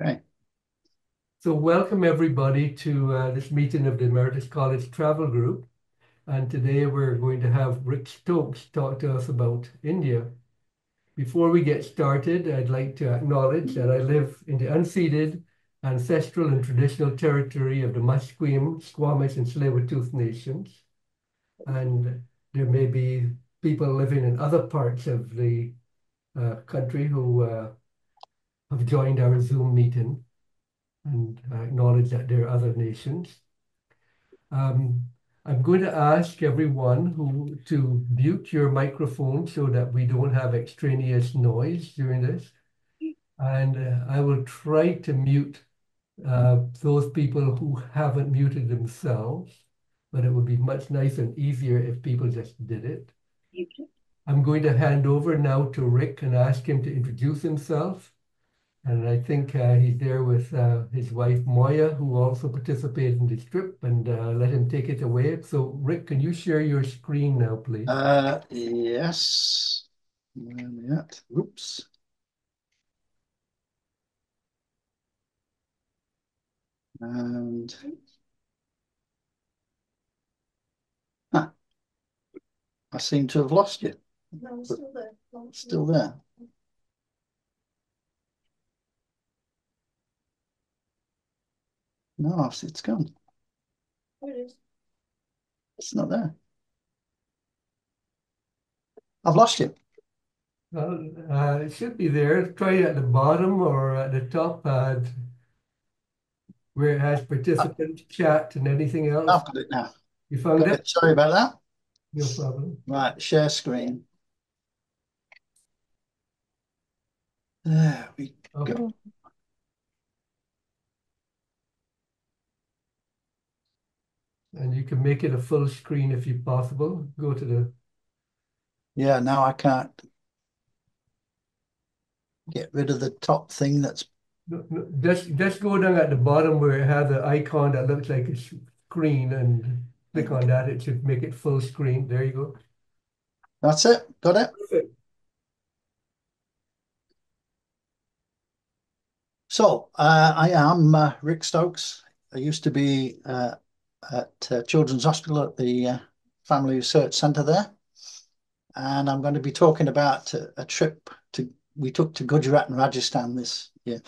Okay. So welcome everybody to uh, this meeting of the Emeritus College Travel Group. And today we're going to have Rick Stokes talk to us about India. Before we get started, I'd like to acknowledge that I live in the unceded, ancestral and traditional territory of the Musqueam, Squamish and Tsleil-Waututh nations. And there may be people living in other parts of the uh, country who uh, have joined our Zoom meeting and I acknowledge that there are other nations. Um, I'm going to ask everyone who to mute your microphone so that we don't have extraneous noise during this. And uh, I will try to mute uh, those people who haven't muted themselves, but it would be much nicer and easier if people just did it. I'm going to hand over now to Rick and ask him to introduce himself and I think uh, he's there with uh, his wife Moya, who also participated in this trip, and uh, let him take it away. So, Rick, can you share your screen now, please? Uh, yes. Yet. Oops. And huh. I seem to have lost you. No, still there. Still there. No, obviously it's gone. There it is. It's not there. I've lost you. Well, uh, it should be there. Try it at the bottom or at the top uh, where it has participant chat and anything else. I've got it now. You found it? it. Sorry about that. No problem. Right, share screen. There we Okay. go. And you can make it a full screen if you possible. Go to the Yeah, now I can't get rid of the top thing that's no, no, just just go down at the bottom where it has an icon that looks like a screen and click on that. It should make it full screen. There you go. that's it. Got it. Perfect. So uh, I am uh, Rick Stokes. I used to be uh, at uh, Children's Hospital at the uh, Family Research Centre there, and I'm going to be talking about a, a trip to we took to Gujarat and Rajasthan this year.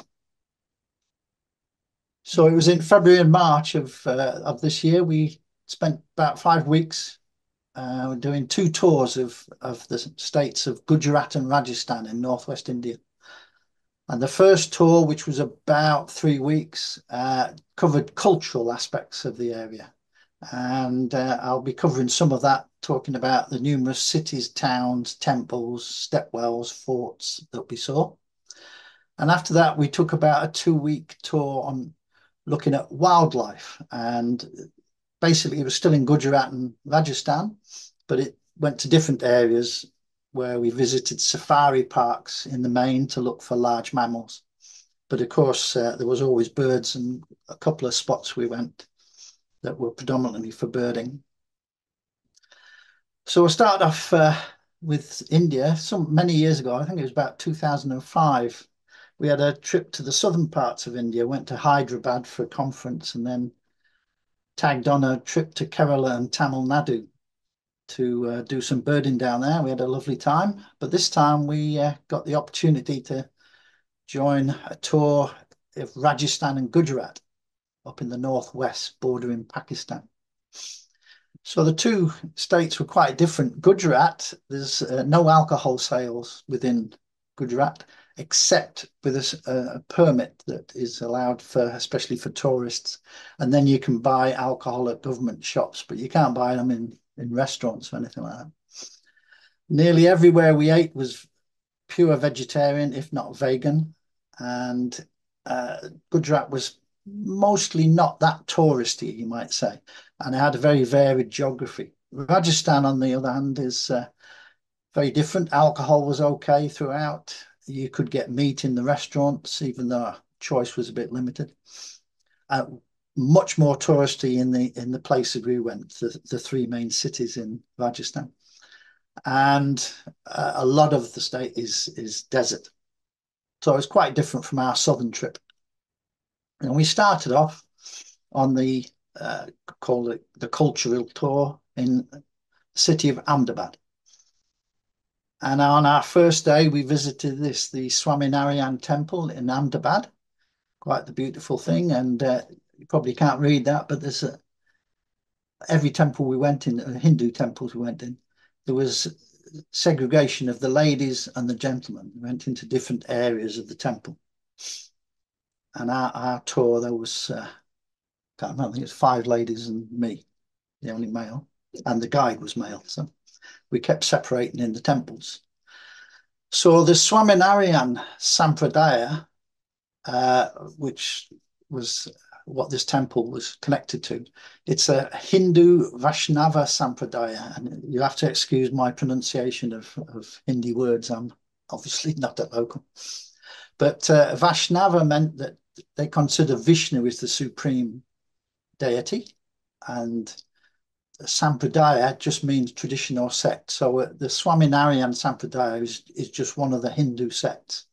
So it was in February and March of uh, of this year. We spent about five weeks uh, doing two tours of of the states of Gujarat and Rajasthan in northwest India. And the first tour, which was about three weeks, uh, covered cultural aspects of the area. And uh, I'll be covering some of that, talking about the numerous cities, towns, temples, stepwells, forts that we saw. And after that, we took about a two week tour on looking at wildlife. And basically, it was still in Gujarat and Rajasthan, but it went to different areas where we visited safari parks in the main to look for large mammals. But of course, uh, there was always birds and a couple of spots we went that were predominantly for birding. So we'll start off uh, with India. Some many years ago, I think it was about 2005, we had a trip to the southern parts of India, went to Hyderabad for a conference and then tagged on a trip to Kerala and Tamil Nadu to uh, do some birding down there. We had a lovely time, but this time we uh, got the opportunity to join a tour of Rajasthan and Gujarat up in the northwest, bordering Pakistan. So the two states were quite different. Gujarat, there's uh, no alcohol sales within Gujarat, except with a, a, permit that is allowed for, especially for tourists. And then you can buy alcohol at government shops, but you can't buy them in in restaurants or anything like that. Nearly everywhere we ate was pure vegetarian, if not vegan. And uh, Gujarat was mostly not that touristy, you might say. And it had a very varied geography. Rajasthan, on the other hand, is uh, very different. Alcohol was okay throughout. You could get meat in the restaurants, even though choice was a bit limited. Uh, much more touristy in the in the places we went, the, the three main cities in Rajasthan, and uh, a lot of the state is is desert. So it's quite different from our southern trip. And we started off on the uh, called it the cultural tour in the city of Ahmedabad. And on our first day, we visited this the Swaminarayan temple in Ahmedabad. Quite the beautiful thing, and uh, you probably can't read that, but there's a every temple we went in, Hindu temples we went in, there was segregation of the ladies and the gentlemen. We went into different areas of the temple. And our, our tour, there was, uh, can't remember, I think it was five ladies and me, the only male, and the guide was male. So we kept separating in the temples. So the Swaminarayan Sampradaya, uh, which was what this temple was connected to. It's a Hindu Vaishnava Sampradaya, and you have to excuse my pronunciation of, of Hindi words. I'm obviously not a local. But uh, Vaishnava meant that they consider Vishnu as the supreme deity, and Sampradaya just means tradition or sect. So uh, the Swaminarayan Sampradaya is, is just one of the Hindu sects.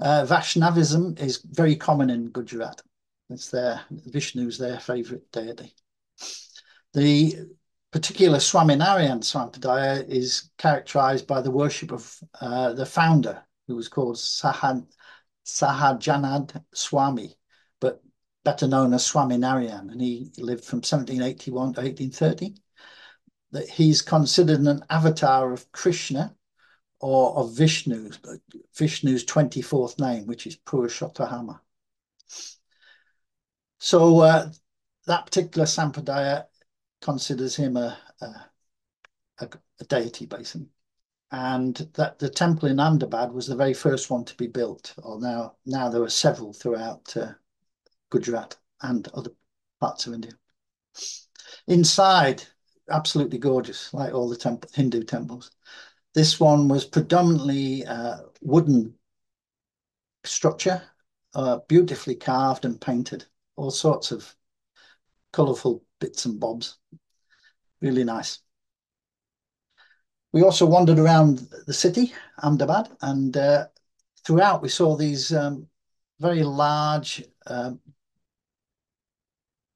Uh, Vaishnavism is very common in Gujarat. It's their Vishnu's their favorite deity. The particular Swaminarayan Sampradaya is characterized by the worship of uh, the founder, who was called Sahad, Sahajanand Swami, but better known as Swaminarayan, and he lived from 1781 to 1830. That he's considered an avatar of Krishna or of Vishnu, Vishnu's 24th name, which is Purushottama. So uh, that particular Sampradaya considers him a, a, a, deity, basically. And that the temple in Ahmedabad was the very first one to be built. Or now, now there are several throughout uh, Gujarat and other parts of India. Inside, absolutely gorgeous, like all the temple, Hindu temples. This one was predominantly uh, wooden structure, uh, beautifully carved and painted all sorts of colourful bits and bobs. Really nice. We also wandered around the city, Ahmedabad, and uh, throughout we saw these um, very large uh,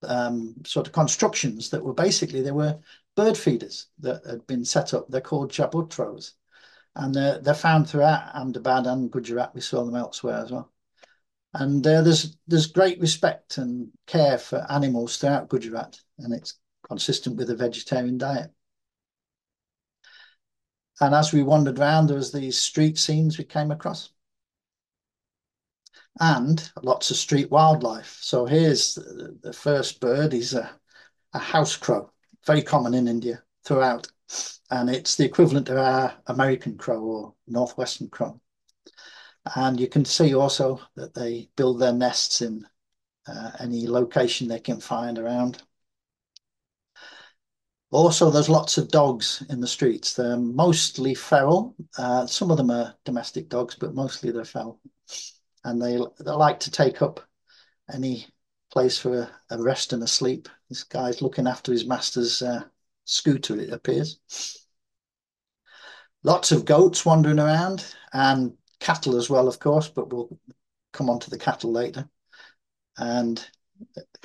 um, sort of constructions that were basically, they were bird feeders that had been set up. They're called chabutros. And they're, they're found throughout Ahmedabad and Gujarat. We saw them elsewhere as well. And uh, there's there's great respect and care for animals throughout Gujarat, and it's consistent with a vegetarian diet. And as we wandered around, there was these street scenes we came across, and lots of street wildlife. So here's the, the first bird. He's a, a house crow, very common in India throughout, and it's the equivalent of our American crow or northwestern crow. And you can see also that they build their nests in uh, any location they can find around. Also, there's lots of dogs in the streets. They're mostly feral. Uh, some of them are domestic dogs, but mostly they're feral. And they, they like to take up any place for a, a rest and a sleep. This guy's looking after his master's uh, scooter, it appears. Lots of goats wandering around and cattle as well, of course, but we'll come on to the cattle later. And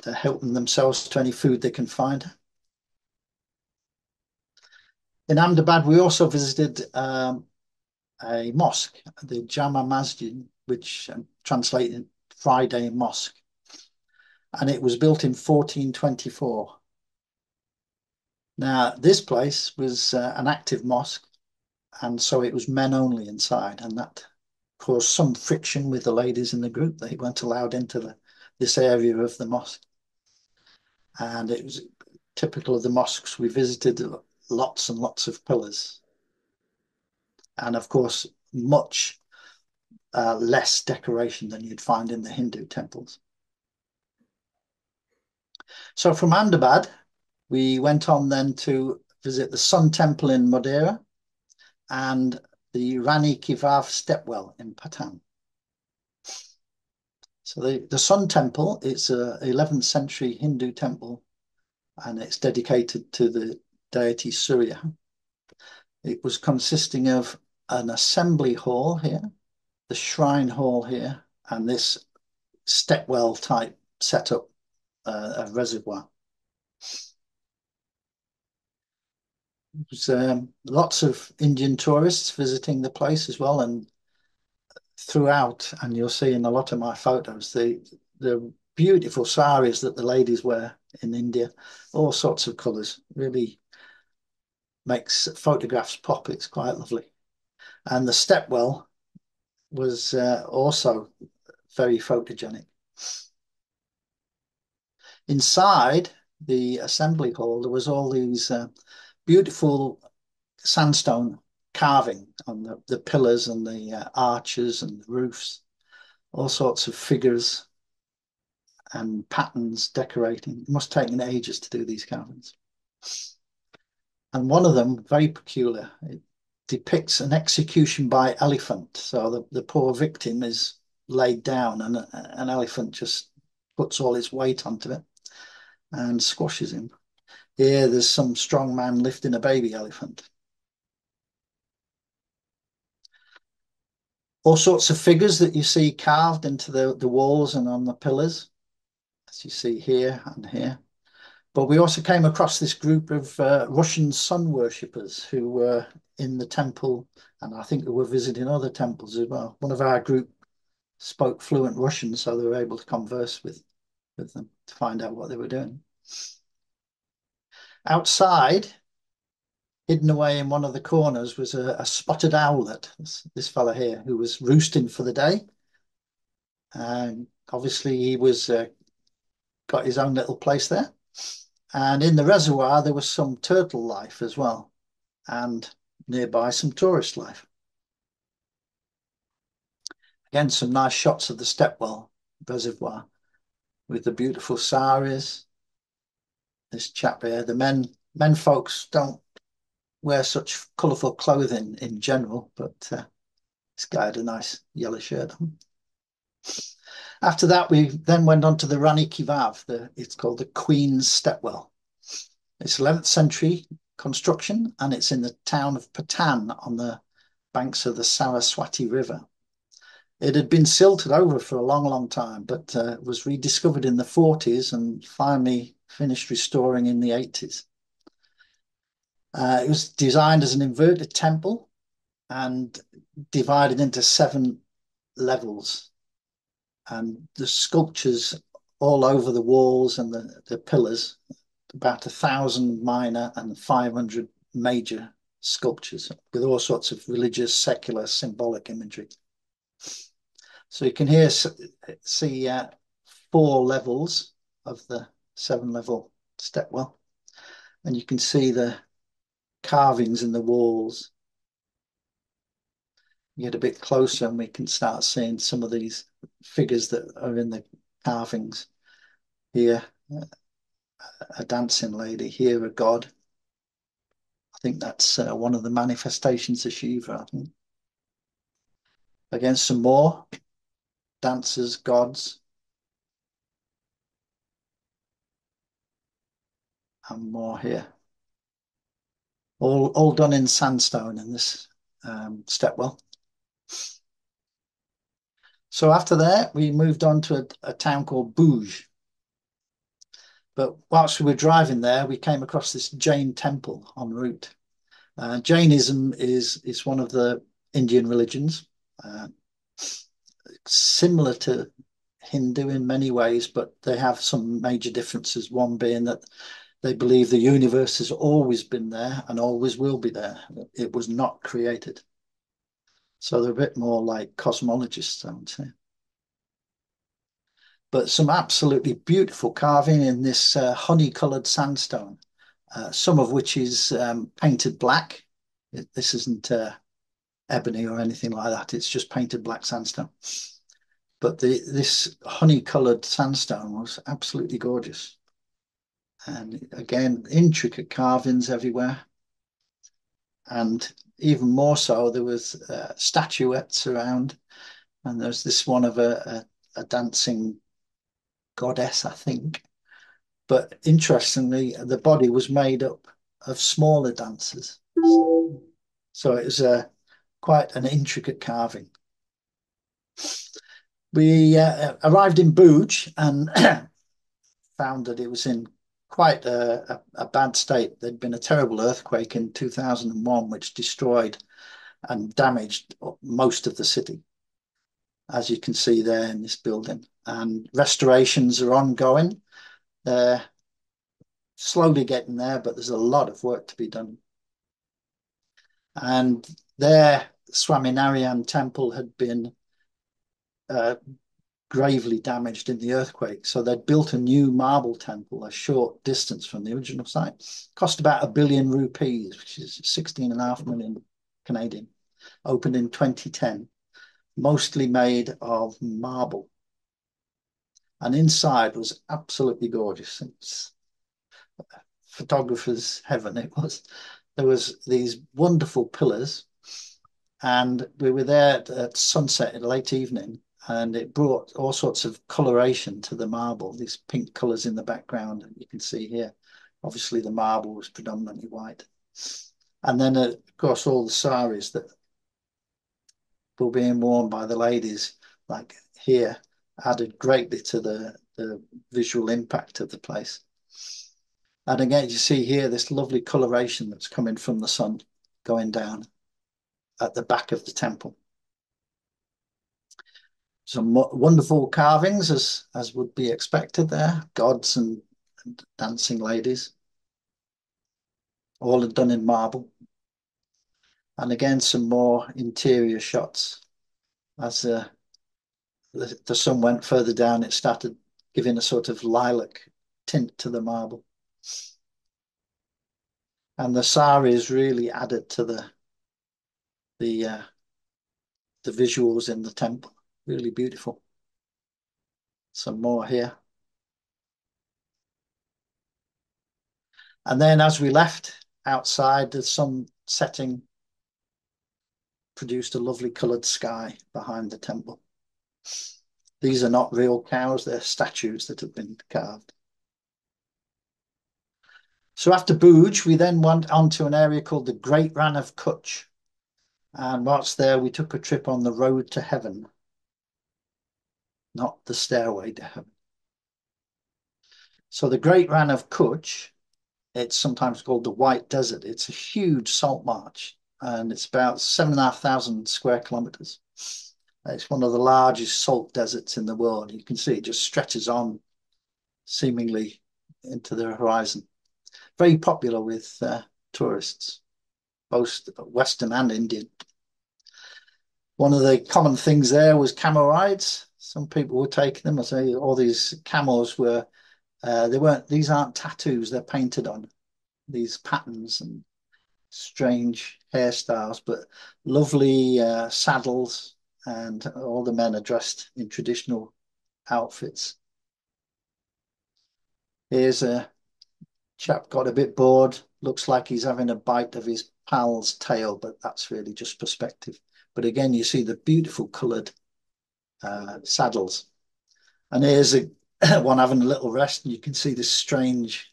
they're helping themselves to any food they can find. In Ahmedabad, we also visited um, a mosque, the Jama Masjid, which um, translated Friday Mosque. And it was built in 1424. Now, this place was uh, an active mosque, and so it was men only inside, and that caused some friction with the ladies in the group. They weren't allowed into the, this area of the mosque. And it was typical of the mosques we visited, lots and lots of pillars. And of course, much uh, less decoration than you'd find in the Hindu temples. So from Ahmedabad, we went on then to visit the Sun Temple in Modhera and the Rani Ki Vav stepwell in Patan. So the, the Sun Temple, it's a 11th century Hindu temple and it's dedicated to the deity Surya. It was consisting of an assembly hall here, the shrine hall here, and this stepwell type setup, uh, a reservoir. There's um, lots of Indian tourists visiting the place as well, and throughout, and you'll see in a lot of my photos, the the beautiful saris that the ladies wear in India, all sorts of colours, really makes photographs pop. It's quite lovely. And the stepwell was uh, also very photogenic. Inside the assembly hall, there was all these uh, beautiful sandstone carving on the, the pillars and the uh, arches and the roofs, all sorts of figures and patterns decorating. It must have taken ages to do these carvings. And one of them, very peculiar, it depicts an execution by elephant. So the, the poor victim is laid down and an elephant just puts all his weight onto it and squashes him. Here, there's some strong man lifting a baby elephant. All sorts of figures that you see carved into the, the walls and on the pillars, as you see here and here. But we also came across this group of uh, Russian sun worshippers who were in the temple, and I think they were visiting other temples as well. One of our group spoke fluent Russian, so they were able to converse with, with them to find out what they were doing. Outside, hidden away in one of the corners, was a, a spotted owlet, this, this fella here, who was roosting for the day. And obviously he was uh, got his own little place there. And in the reservoir, there was some turtle life as well, and nearby some tourist life. Again, some nice shots of the Stepwell Reservoir with the beautiful saris this chap here. The men men folks don't wear such colourful clothing in general, but uh, this guy had a nice yellow shirt on. After that, we then went on to the Rani Ki Vav. The, it's called the Queen's Stepwell. It's 11th century construction, and it's in the town of Patan on the banks of the Saraswati River. It had been silted over for a long, long time, but uh, was rediscovered in the 40s and finally finished restoring in the 80s. Uh, it was designed as an inverted temple and divided into seven levels. And the sculptures all over the walls and the, the pillars, about a thousand minor and 500 major sculptures with all sorts of religious, secular, symbolic imagery. So you can here see uh, four levels of the seven level stepwell. And you can see the carvings in the walls. Get a bit closer and we can start seeing some of these figures that are in the carvings. Here, a dancing lady, here a god. I think that's uh, one of the manifestations of Shiva, I think. Again, some more dancers, gods. And more here. All, all done in sandstone in this um, stepwell. So after that, we moved on to a, a town called Bhuj. But whilst we were driving there, we came across this Jain temple en route. Uh, Jainism is is one of the Indian religions, uh, similar to Hindu in many ways, but they have some major differences. One being that they believe the universe has always been there and always will be there. It was not created. So they're a bit more like cosmologists, I would say. But some absolutely beautiful carving in this uh, honey-coloured sandstone, uh, some of which is um, painted black. It, this isn't uh, ebony or anything like that. It's just painted black sandstone. But the, this honey-coloured sandstone was absolutely gorgeous and again intricate carvings everywhere. And even more so there was uh, statuettes around. And there's this one of a, a, a, dancing goddess i think. But interestingly the body was made up of smaller dancers. So it was a quite an intricate carving. We uh, arrived in Bhuj and found that it was in quite a, a, a, bad state. There'd been a terrible earthquake in 2001, which destroyed and damaged most of the city, as you can see there in this building. And restorations are ongoing. They're slowly getting there, but there's a lot of work to be done. And there, Swaminarayan temple had been uh, gravely damaged in the earthquake. So they'd built a new marble temple a short distance from the original site. Cost about a billion rupees, which is 16 and a half million Canadian. Opened in 2010, mostly made of marble. And inside was absolutely gorgeous. It's photographer's heaven it was. There was these wonderful pillars and we were there at, sunset in late evening and it brought all sorts of coloration to the marble, these pink colors in the background you can see here. Obviously the marble was predominantly white. And then, of course, all the saris that were being worn by the ladies, like here, added greatly to the, the visual impact of the place. And again, you see here this lovely coloration that's coming from the sun going down at the back of the temple some wonderful carvings as as would be expected there. Gods and, and dancing ladies. All are done in marble. And again some more interior shots. As uh, the, the sun went further down it started giving a sort of lilac tint to the marble. And the saris really added to the the uh, the visuals in the temple Really beautiful. Some more here. And then as we left outside, the sun setting produced a lovely coloured sky behind the temple. These are not real cows, they're statues that have been carved. So after Bhuj, we then went on to an area called the Great Rann of Kutch. And whilst there, we took a trip on the road to heaven not the stairway to heaven. So the Great Rann of Kutch, it's sometimes called the White Desert. It's a huge salt march and it's about seven and a half thousand square kilometers. It's one of the largest salt deserts in the world. You can see it just stretches on seemingly into the horizon. Very popular with uh, tourists, both Western and Indian. One of the common things there was camel rides. Some people were taking them. I say all these camels were, uh, they weren't, these aren't tattoos, they're painted on these patterns and strange hairstyles, but lovely uh, saddles, and all the men are dressed in traditional outfits. Here's a chap got a bit bored, looks like he's having a bite of his pal's tail, but that's really just perspective. But again, you see the beautiful coloured uh, saddles. And here's a, one having a little rest, and you can see this strange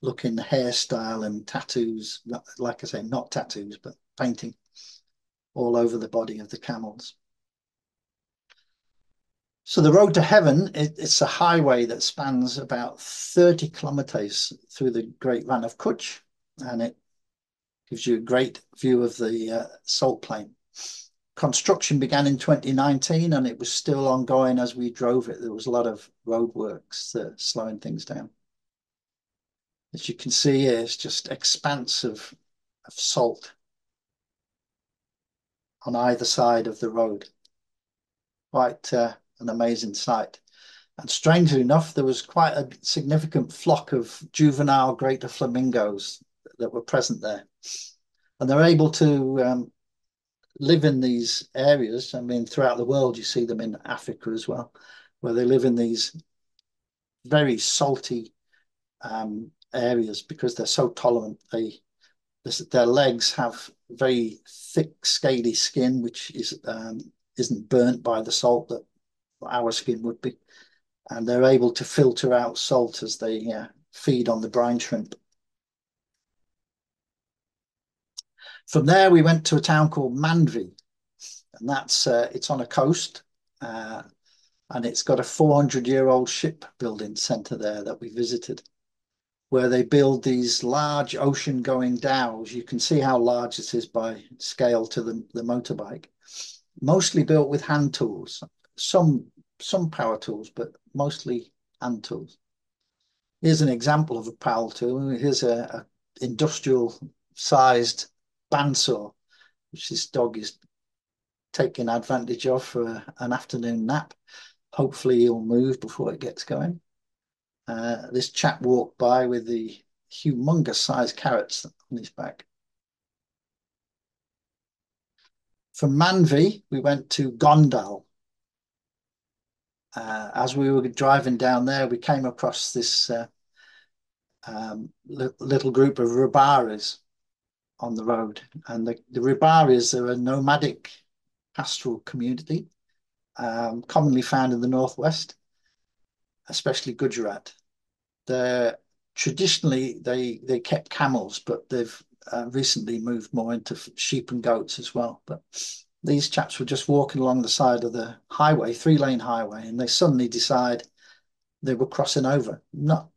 looking hairstyle and tattoos. Like I say, not tattoos, but painting all over the body of the camels. So the road to heaven, it, it's a highway that spans about 30 kilometers through the Great Rann of Kutch, and it gives you a great view of the uh, salt plain construction began in 2019 and it was still ongoing as we drove it. There was a lot of roadworks uh, slowing things down. As you can see here, it's just expanse of, of salt on either side of the road. Quite uh, an amazing sight. And strangely enough, there was quite a significant flock of juvenile greater flamingos that were present there. And they're able to um, live in these areas. I mean, throughout the world, you see them in Africa as well, where they live in these very salty um, areas because they're so tolerant. They their legs have very thick, scaly skin, which is um, isn't burnt by the salt that our skin would be, and they're able to filter out salt as they uh, feed on the brine shrimp. From there, we went to a town called Mandvi, and that's uh, it's on a coast. Uh, and it's got a 400 year old shipbuilding centre there that we visited, where they build these large ocean going dhows. You can see how large this is by scale to the, the motorbike. Mostly built with hand tools, some some power tools, but mostly hand tools. Here's an example of a power tool. Here's a, a industrial sized bandsaw, which this dog is taking advantage of for an afternoon nap. Hopefully he'll move before it gets going. Uh, this chap walked by with the humongous sized carrots on his back. From Mandvi, we went to Gondal. Uh, as we were driving down there, we came across this uh, um, li little group of Rabaris on the road. And the, the Rabaris are a nomadic pastoral community, um, commonly found in the northwest, especially Gujarat. They're traditionally they they kept camels, but they've uh, recently moved more into sheep and goats as well. But these chaps were just walking along the side of the highway, three lane highway, and they suddenly decide they were crossing over, not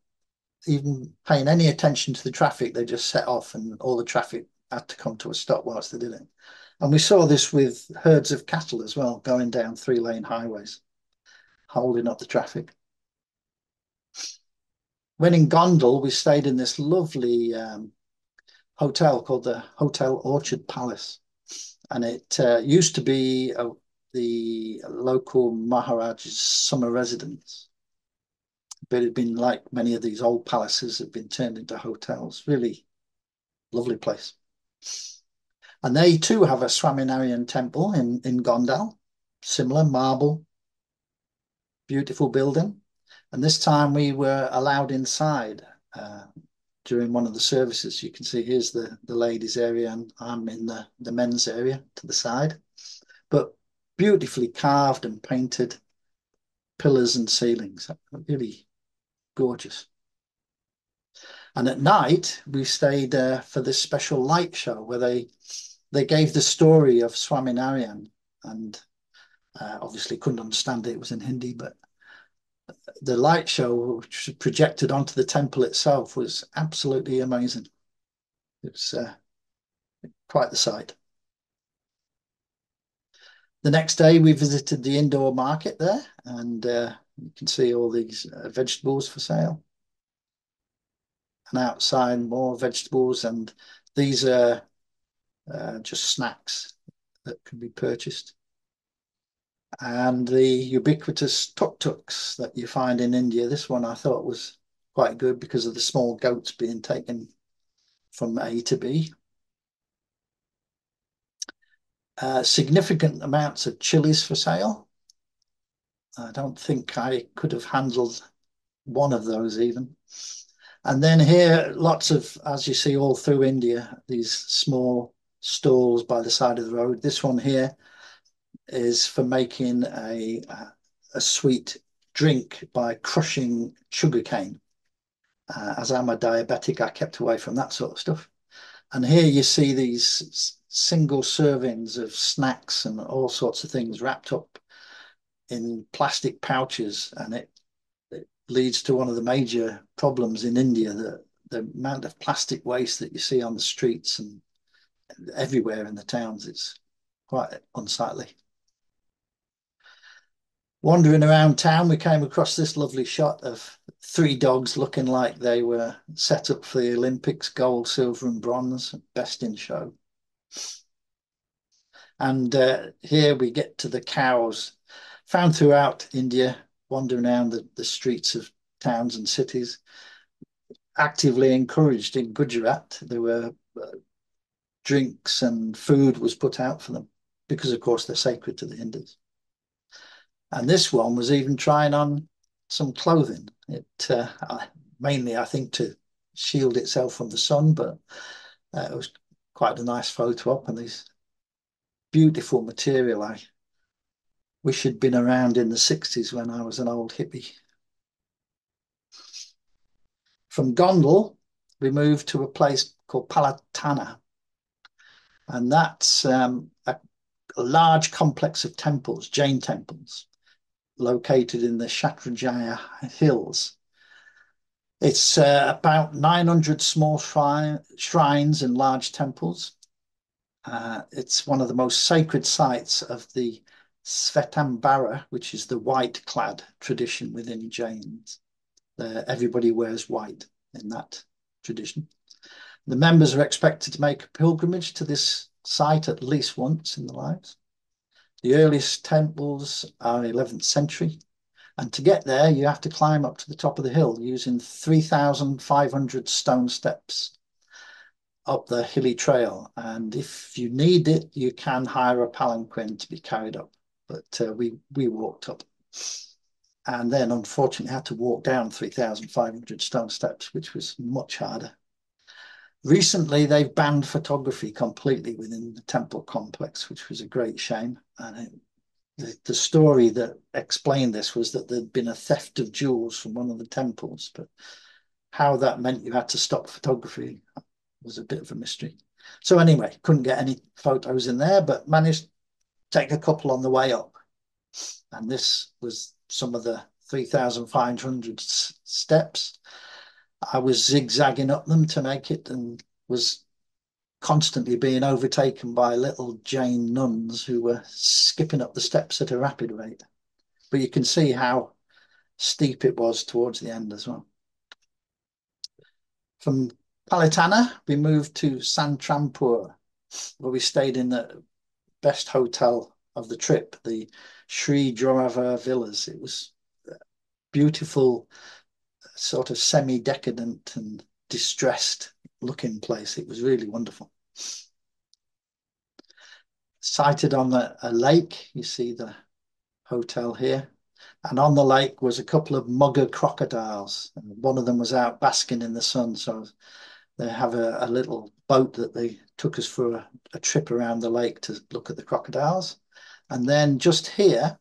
even paying any attention to the traffic. They just set off, and all the traffic had to come to a stop whilst they did it. And we saw this with herds of cattle as well, going down three lane highways, holding up the traffic. When in Gondal, we stayed in this lovely um, hotel called the Hotel Orchard Palace. And it uh, used to be a, the local Maharaja's summer residence. But it had been like many of these old palaces had been turned into hotels. Really lovely place. And they too have a Swaminarayan temple in, in Gondal, similar marble, beautiful building. And this time we were allowed inside uh, during one of the services. You can see here's the, the ladies area and I'm in the, the men's area to the side. But beautifully carved and painted pillars and ceilings. Really gorgeous. And at night, we stayed uh, for this special light show where they they gave the story of Swaminarayan and uh, obviously couldn't understand it. It was in Hindi, but the light show which was projected onto the temple itself was absolutely amazing. It was uh, quite the sight. The next day, we visited the indoor market there, and uh, you can see all these uh, vegetables for sale. And outside, more vegetables, and these are uh, just snacks that can be purchased. And the ubiquitous tuk-tuks that you find in India, this one I thought was quite good because of the small goats being taken from A to B. Uh, significant amounts of chilies for sale. I don't think I could have handled one of those even. And then here, lots of, as you see all through India, these small stalls by the side of the road. This one here is for making a, a sweet drink by crushing sugarcane. Uh, as I'm a diabetic, I kept away from that sort of stuff. And here you see these single servings of snacks and all sorts of things wrapped up in plastic pouches. And it, it leads to one of the major problems in India, the, the amount of plastic waste that you see on the streets and everywhere in the towns. It's quite unsightly. Wandering around town, we came across this lovely shot of three dogs looking like they were set up for the Olympics, gold, silver and bronze, best in show. And uh, here we get to the cows found throughout India, wandering around the, the streets of towns and cities, actively encouraged in Gujarat. There were uh, drinks and food was put out for them because, of course, they're sacred to the Hindus. And this one was even trying on some clothing. It uh, mainly, I think, to shield itself from the sun, but uh, it was quite a nice photo op and these beautiful material. I wish had been around in the 60s when I was an old hippie. From Gondal, we moved to a place called Palitana, and that's um, a, a, large complex of temples, Jain temples. located in the Shatrunjaya Hills. It's uh, about 900 small shrine, shrines and large temples. Uh, it's one of the most sacred sites of the Svetambara, which is the white clad tradition within Jains. Uh, everybody wears white in that tradition. The members are expected to make a pilgrimage to this site at least once in their lives. The earliest temples are 11th century, and to get there, you have to climb up to the top of the hill using 3,500 stone steps up the hilly trail. And if you need it, you can hire a palanquin to be carried up. But uh, we, we walked up. And then, unfortunately, had to walk down 3,500 stone steps, which was much harder. Recently, they've banned photography completely within the temple complex, which was a great shame. And it, the, the story that explained this was that there'd been a theft of jewels from one of the temples, but how that meant you had to stop photography was a bit of a mystery. So anyway, couldn't get any photos in there, but managed take a couple on the way up. And this was some of the 3,500 steps. I was zigzagging up them to make it and was constantly being overtaken by little Jain nuns who were skipping up the steps at a rapid rate. But you can see how steep it was towards the end as well. From Palitana, we moved to Santrampur, where we stayed in the best hotel of the trip, the Sri Joravar Villas. It was beautiful, sort of semi-decadent and distressed looking place. It was really wonderful. Sited on a, a lake, you see the hotel here. And on the lake was a couple of mugger crocodiles. And one of them was out basking in the sun. So they have a, a little boat that they took us for a, a, trip around the lake to look at the crocodiles. And then just here,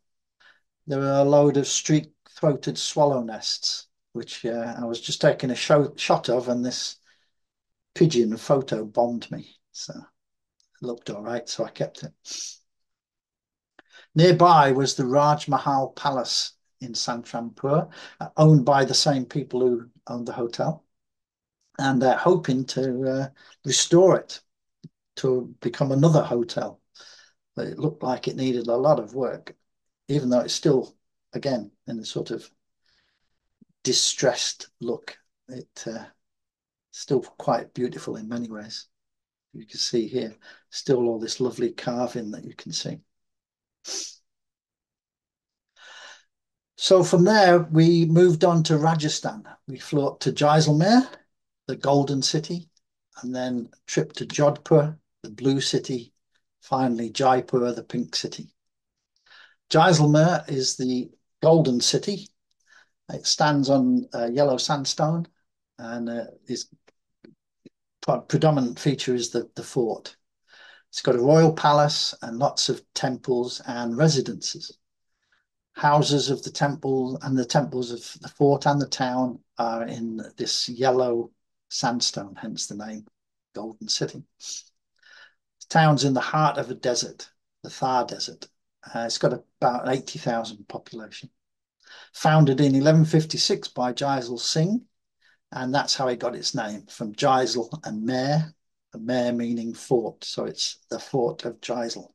there are a load of streak-throated swallow nests which uh, I was just taking a show, shot of, and this pigeon photo bombed me. So it looked all right, so I kept it. Nearby was the Raj Mahal Palace in Santrampur, uh, owned by the same people who owned the hotel. And they're hoping to uh, restore it to become another hotel. But it looked like it needed a lot of work, even though it's still, again, in a sort of distressed look. It uh, still quite beautiful in many ways. You can see here, still all this lovely carving that you can see. So from there, we moved on to Rajasthan. We flew up to Jaisalmer, the Golden City, and then a trip to Jodhpur, the Blue City, finally Jaipur, the Pink City. Jaisalmer is the Golden City, it stands on uh, yellow sandstone and uh, its predominant feature is the, the fort. It's got a royal palace and lots of temples and residences. Houses of the temple and the temples of the fort and the town are in this yellow sandstone, hence the name Golden City. The town's in the heart of a desert, the Thar Desert. Uh, it's got about 80,000 population founded in 1156 by Jaisal Singh, and that's how it got its name from Jaisal and Mare, the Mare meaning fort, so it's the fort of Jaisal.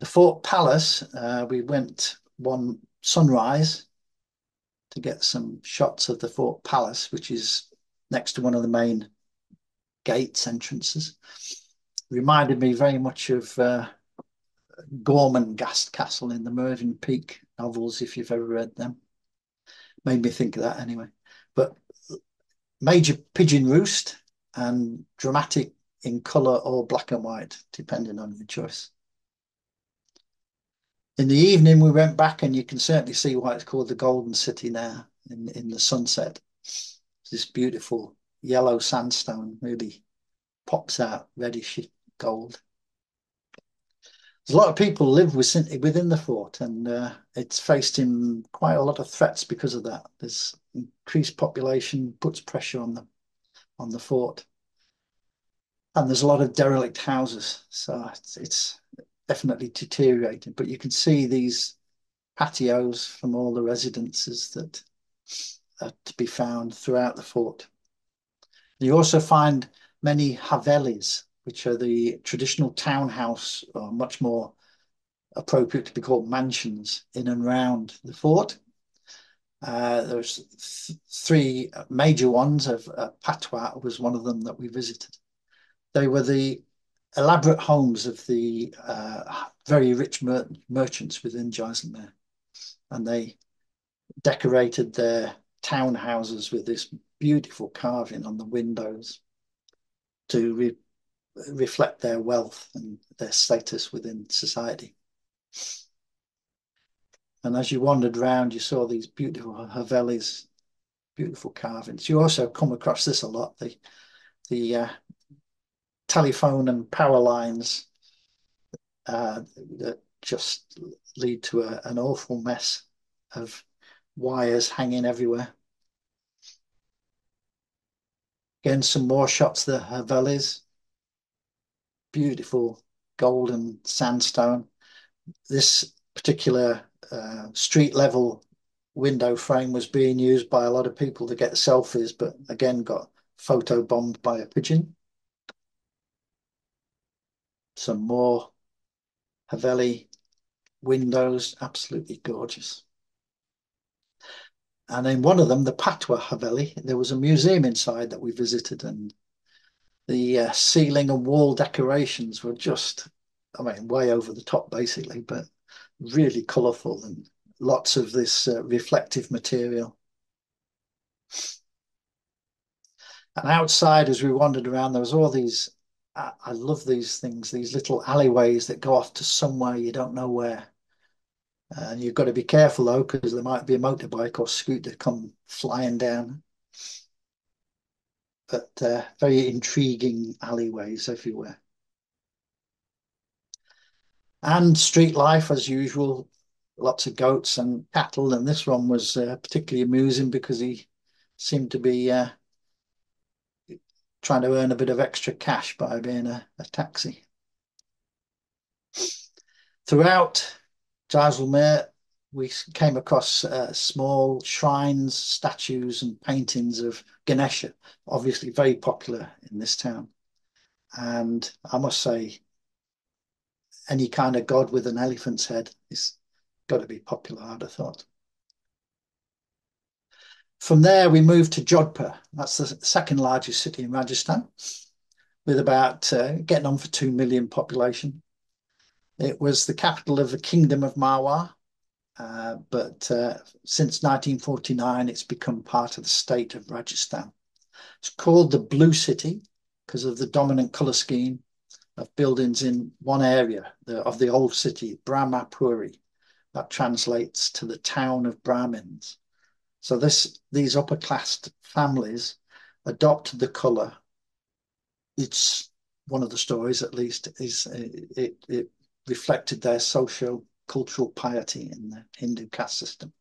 The fort palace, uh, we went one sunrise to get some shots of the fort palace, which is next to one of the main gates entrances. Reminded me very much of uh, Gormenghast Castle in the Mervyn Peake novels, if you've ever read them. Made me think of that anyway. But major pigeon roost and dramatic in colour or black and white, depending on your choice. In the evening, we went back, and you can certainly see why it's called the Golden City now in, in the sunset. This beautiful yellow sandstone really pops out reddish gold There's a lot of people live within the fort, and uh, it's facing quite a lot of threats because of that. There's increased population puts pressure on the on the fort, and there's a lot of derelict houses, so it's, it's definitely deteriorated, But you can see these patios from all the residences that are to be found throughout the fort. You also find many havelis, which are the traditional townhouse, or much more appropriate to be called mansions in and around the fort. Uh, there's th three major ones of uh, Patwa was one of them that we visited. They were the elaborate homes of the uh, very rich mer merchants within Jaisalmer. And they decorated their townhouses with this beautiful carving on the windows to re reflect their wealth and their status within society. And as you wandered around, you saw these beautiful havelis, beautiful carvings. You also come across this a lot, the, the uh, telephone and power lines uh, that just lead to a, an awful mess of wires hanging everywhere. Again, some more shots, of the Havelis. Beautiful golden sandstone. This particular uh, street level window frame was being used by a lot of people to get selfies, but again got photo bombed by a pigeon. Some more Haveli windows, absolutely gorgeous. And in one of them, the Patwa Haveli, there was a museum inside that we visited, and the uh, ceiling and wall decorations were just, I mean, way over the top, basically, but really colourful and lots of this uh, reflective material. And outside, as we wandered around, there was all these. I, love these things, these little alleyways that go off to somewhere you don't know where. And you've got to be careful though, because there might be a motorbike or scooter come flying down. But uh, very intriguing alleyways everywhere. And street life as usual, lots of goats and cattle. And this one was uh, particularly amusing because he seemed to be uh, trying to earn a bit of extra cash by being a, a taxi. Throughout Jaisalmer, we came across uh, small shrines, statues, and paintings of Ganesha, obviously very popular in this town. And I must say, any kind of god with an elephant's head is got to be popular, I'd have thought. From there, we moved to Jodhpur. That's the second largest city in Rajasthan, with about uh, getting on for 2 million population. It was the capital of the Kingdom of Marwar, uh, but uh, since 1949, it's become part of the state of Rajasthan. It's called the Blue City because of the dominant colour scheme of buildings in one area the, of the old city, Brahmapuri. That translates to the town of Brahmins. So this these upper class families adopted the colour. It's one of the stories, at least, is it, it reflected their social cultural piety in the Hindu caste system.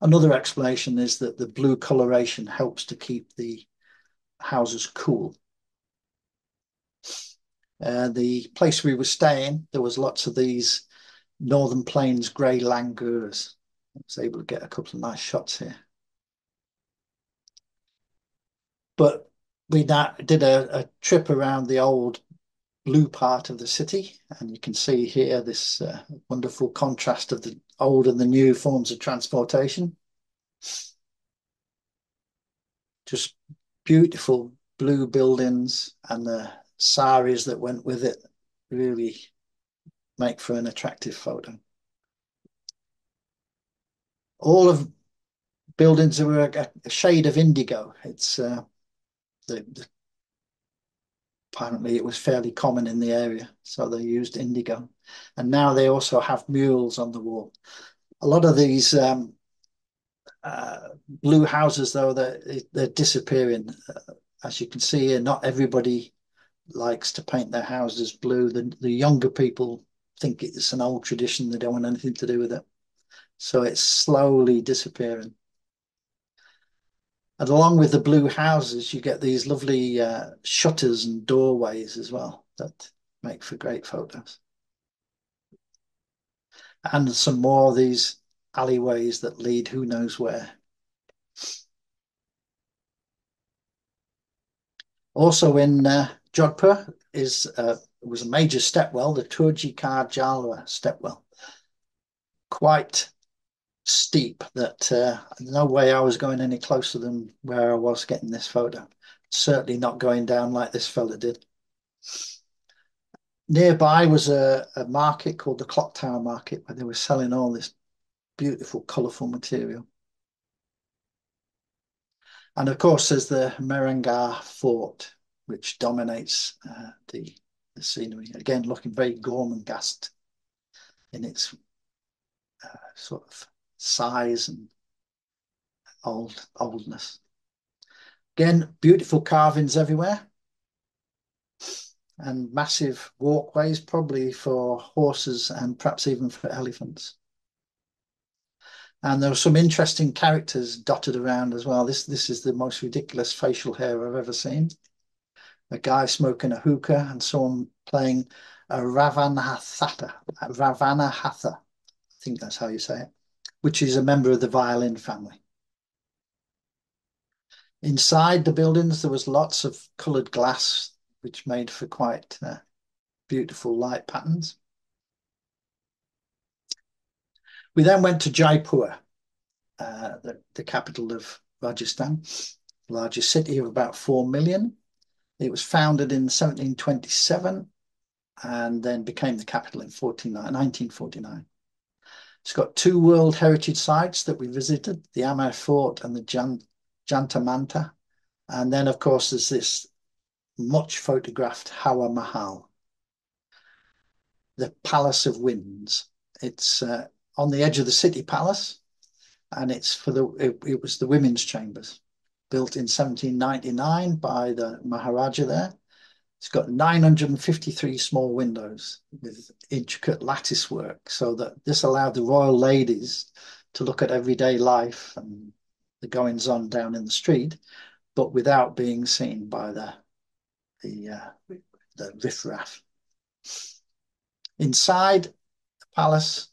Another explanation is that the blue coloration helps to keep the houses cool uh, the place we were staying, there was lots of these Northern Plains grey langurs. I was able to get a couple of nice shots here. But we did a, a trip around the old blue part of the city, and you can see here this uh, wonderful contrast of the old and the new forms of transportation. Just beautiful blue buildings and the saris that went with it really make for an attractive photo. All of buildings are a, a shade of indigo. It's uh, the, the, apparently it was fairly common in the area, so they used indigo. And now they also have murals on the wall. A lot of these um, uh, blue houses, though, they're, they're disappearing. Uh, as you can see here, not everybody likes to paint their houses blue. The, the younger people think it's an old tradition. They don't want anything to do with it. So it's slowly disappearing. And along with the blue houses, you get these lovely uh, shutters and doorways as well that make for great photos. And some more of these alleyways that lead who knows where. Also in uh, Jodhpur is uh, was a major stepwell, the Toorji Ka Jhalra stepwell. Quite steep that uh, no way I was going any closer than where I was getting this photo. Certainly not going down like this fella did. Nearby was a, a market called the Clock Tower Market where they were selling all this beautiful, colourful material. And of course, there's the Mehrangarh Fort, which dominates uh, the, the scenery. Again, looking very Gormenghast in its uh, sort of size and old oldness. Again, beautiful carvings everywhere and massive walkways, probably for horses and perhaps even for elephants. And there are some interesting characters dotted around as well. This this is the most ridiculous facial hair I've ever seen. A guy smoking a hookah and someone playing a Ravanahatha. Ravanahatha. I think that's how you say it which is a member of the violin family. Inside the buildings, there was lots of coloured glass, which made for quite uh, beautiful light patterns. We then went to Jaipur, uh, the, the capital of Rajasthan, largest city of about 4 million. It was founded in 1727 and then became the capital in 1949. It's got two World Heritage Sites that we visited, the Amer Fort and the Jan Jantar Mantar. And then, of course, there's this much photographed Hawa Mahal, the Palace of Winds. It's uh, on the edge of the city palace, and it's for the it, it was the women's chambers, built in 1799 by the Maharaja there. It's got 953 small windows with intricate lattice work so that this allowed the royal ladies to look at everyday life and the goings on down in the street, but without being seen by the the uh, the riffraff. Inside the palace,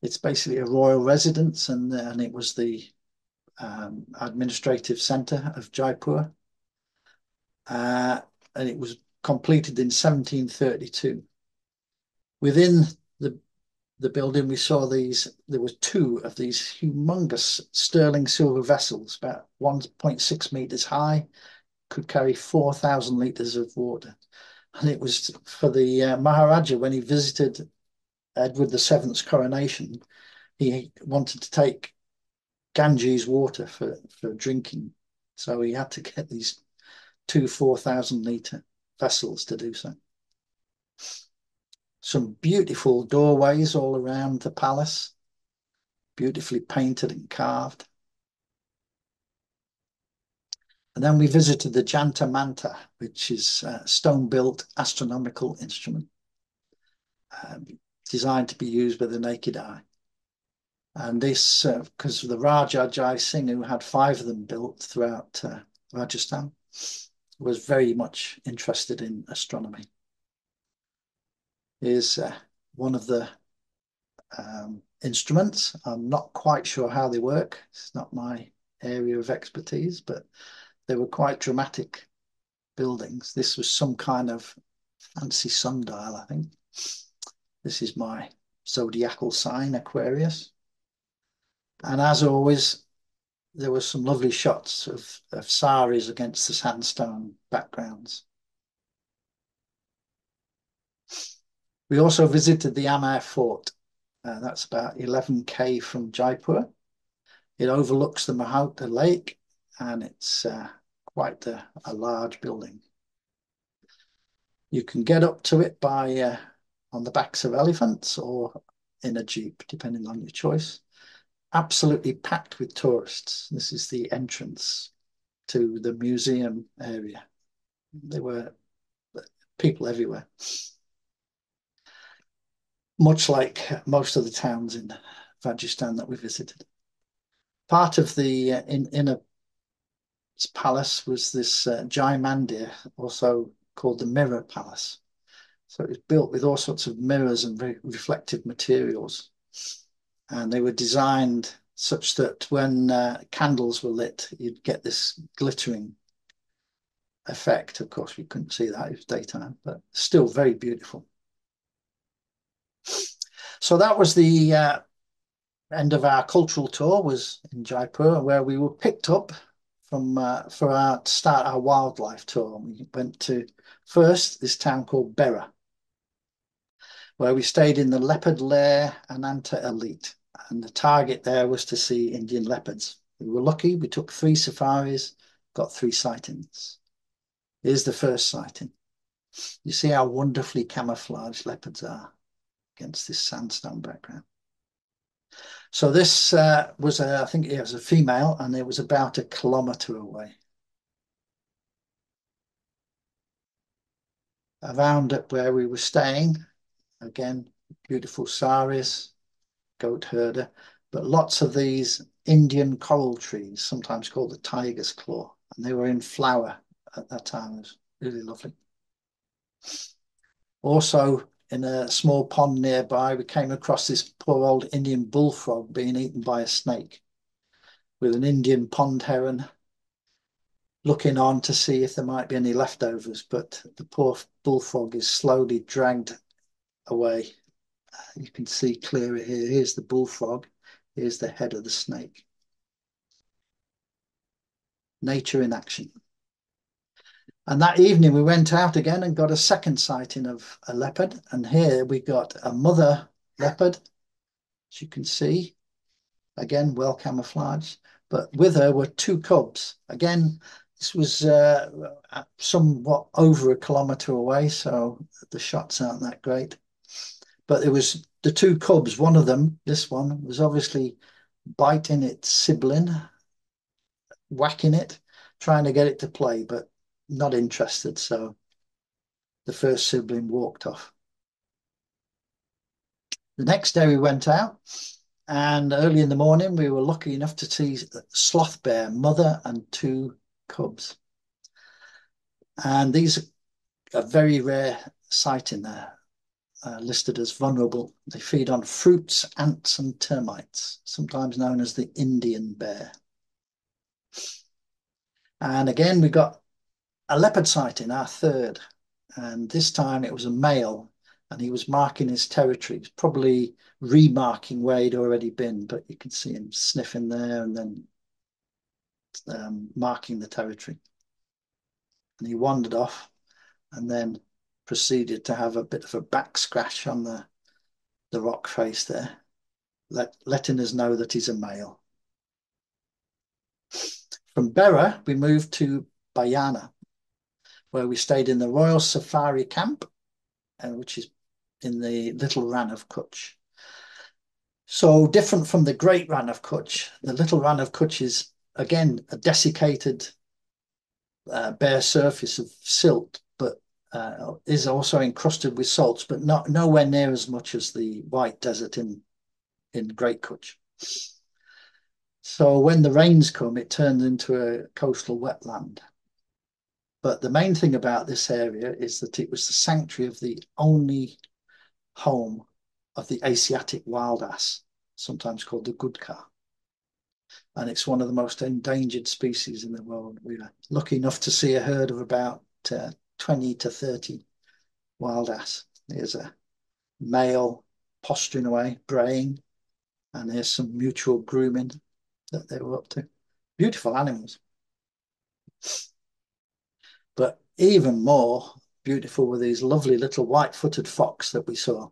it's basically a royal residence, and and it was the um, administrative centre of Jaipur, uh, and it was completed in 1732. Within the, the building, we saw these, there were two of these humongous sterling silver vessels, about 1.6 meters high, could carry 4,000 liters of water. And it was for the uh, Maharaja, when he visited Edward VII's coronation, he wanted to take Ganges water for, for drinking. So he had to get these two 4,000 litre vessels to do so. Some beautiful doorways all around the palace, beautifully painted and carved. And then we visited the Jantar Mantar, which is a stone-built astronomical instrument um, designed to be used by the naked eye. And this, because uh, the Raja Jai Singh, who had five of them built throughout uh, Rajasthan, was very much interested in astronomy. Is uh, one of the um, instruments. I'm not quite sure how they work. It's not my area of expertise, but they were quite dramatic buildings. This was some kind of fancy sundial, I think. This is my zodiacal sign, Aquarius. And as always, there were some lovely shots of, of saris against the sandstone backgrounds. We also visited the Amer Fort. Uh, that's about 11k from Jaipur. It overlooks the Maota Lake and it's uh, quite a, a, large building. You can get up to it by uh, on the backs of elephants or in a jeep, depending on your choice absolutely packed with tourists. This is the entrance to the museum area. There were people everywhere. Much like most of the towns in Rajasthan that we visited. Part of the uh, in, inner palace was this uh, Jai Mandir, also called the Mirror Palace. So it was built with all sorts of mirrors and re reflective materials and they were designed such that when uh, candles were lit, you'd get this glittering effect. Of course, we couldn't see that, it was daytime, but still very beautiful. So that was the uh, end of our cultural tour was in Jaipur, where we were picked up from uh, for our to start our wildlife tour. We went to first this town called Bera, where we stayed in the leopard lair Ananta Elite, and the target there was to see Indian leopards. We were lucky. We took three safaris, got three sightings. Here's the first sighting. You see how wonderfully camouflaged leopards are against this sandstone background. So this uh, was, a, I think it was a female, and it was about a kilometre away. Around up where we were staying, again, beautiful saris, goat herder, but lots of these Indian coral trees, sometimes called the tiger's claw, and they were in flower at that time. It was really lovely. Also, in a small pond nearby, we came across this poor old Indian bullfrog being eaten by a snake with an Indian pond heron looking on to see if there might be any leftovers, but the poor bullfrog is slowly dragged away. You can see clearer here. Here's the bullfrog. Here's the head of the snake. Nature in action. And that evening we went out again and got a second sighting of a leopard. And here we got a mother leopard, as you can see, again, well camouflaged. But with her were two cubs. Again, this was uh, somewhat over a kilometre away, so the shots aren't that great. But it was the two cubs, one of them, this one, was obviously biting its sibling, whacking it, trying to get it to play. But not interested. So the first sibling walked off. The next day we went out and early in the morning we were lucky enough to see sloth bear, mother and two cubs. And these are a very rare sight in there, uh, listed as vulnerable. They feed on fruits, ants and termites, sometimes known as the Indian bear. And again, we got a leopard sighting, our third, and this time it was a male, and he was marking his territories, probably remarking where he'd already been, but you can see him sniffing there and then um, marking the territory. And he wandered off and then proceeded to have a bit of a back scratch on the, the rock face there, let, letting us know that he's a male. From Bera, we moved to Bajana, where we stayed in the Royal Safari Camp, uh, which is in the Little Rann of Kutch. So different from the Great Rann of Kutch, the Little Rann of Kutch is again a desiccated uh, bare surface of silt, uh, is also encrusted with salts, but not nowhere near as much as the White Desert in in Great Kutch. So when the rains come, it turns into a coastal wetland. But the main thing about this area is that it was the sanctuary of the only home of the Asiatic wild ass, sometimes called the ghudkhur. And it's one of the most endangered species in the world. We are lucky enough to see a herd of about uh, 20 to 30 wild ass. There's a male posturing away, braying, and there's some mutual grooming that they were up to. Beautiful animals. But even more beautiful were these lovely little white-footed fox that we saw,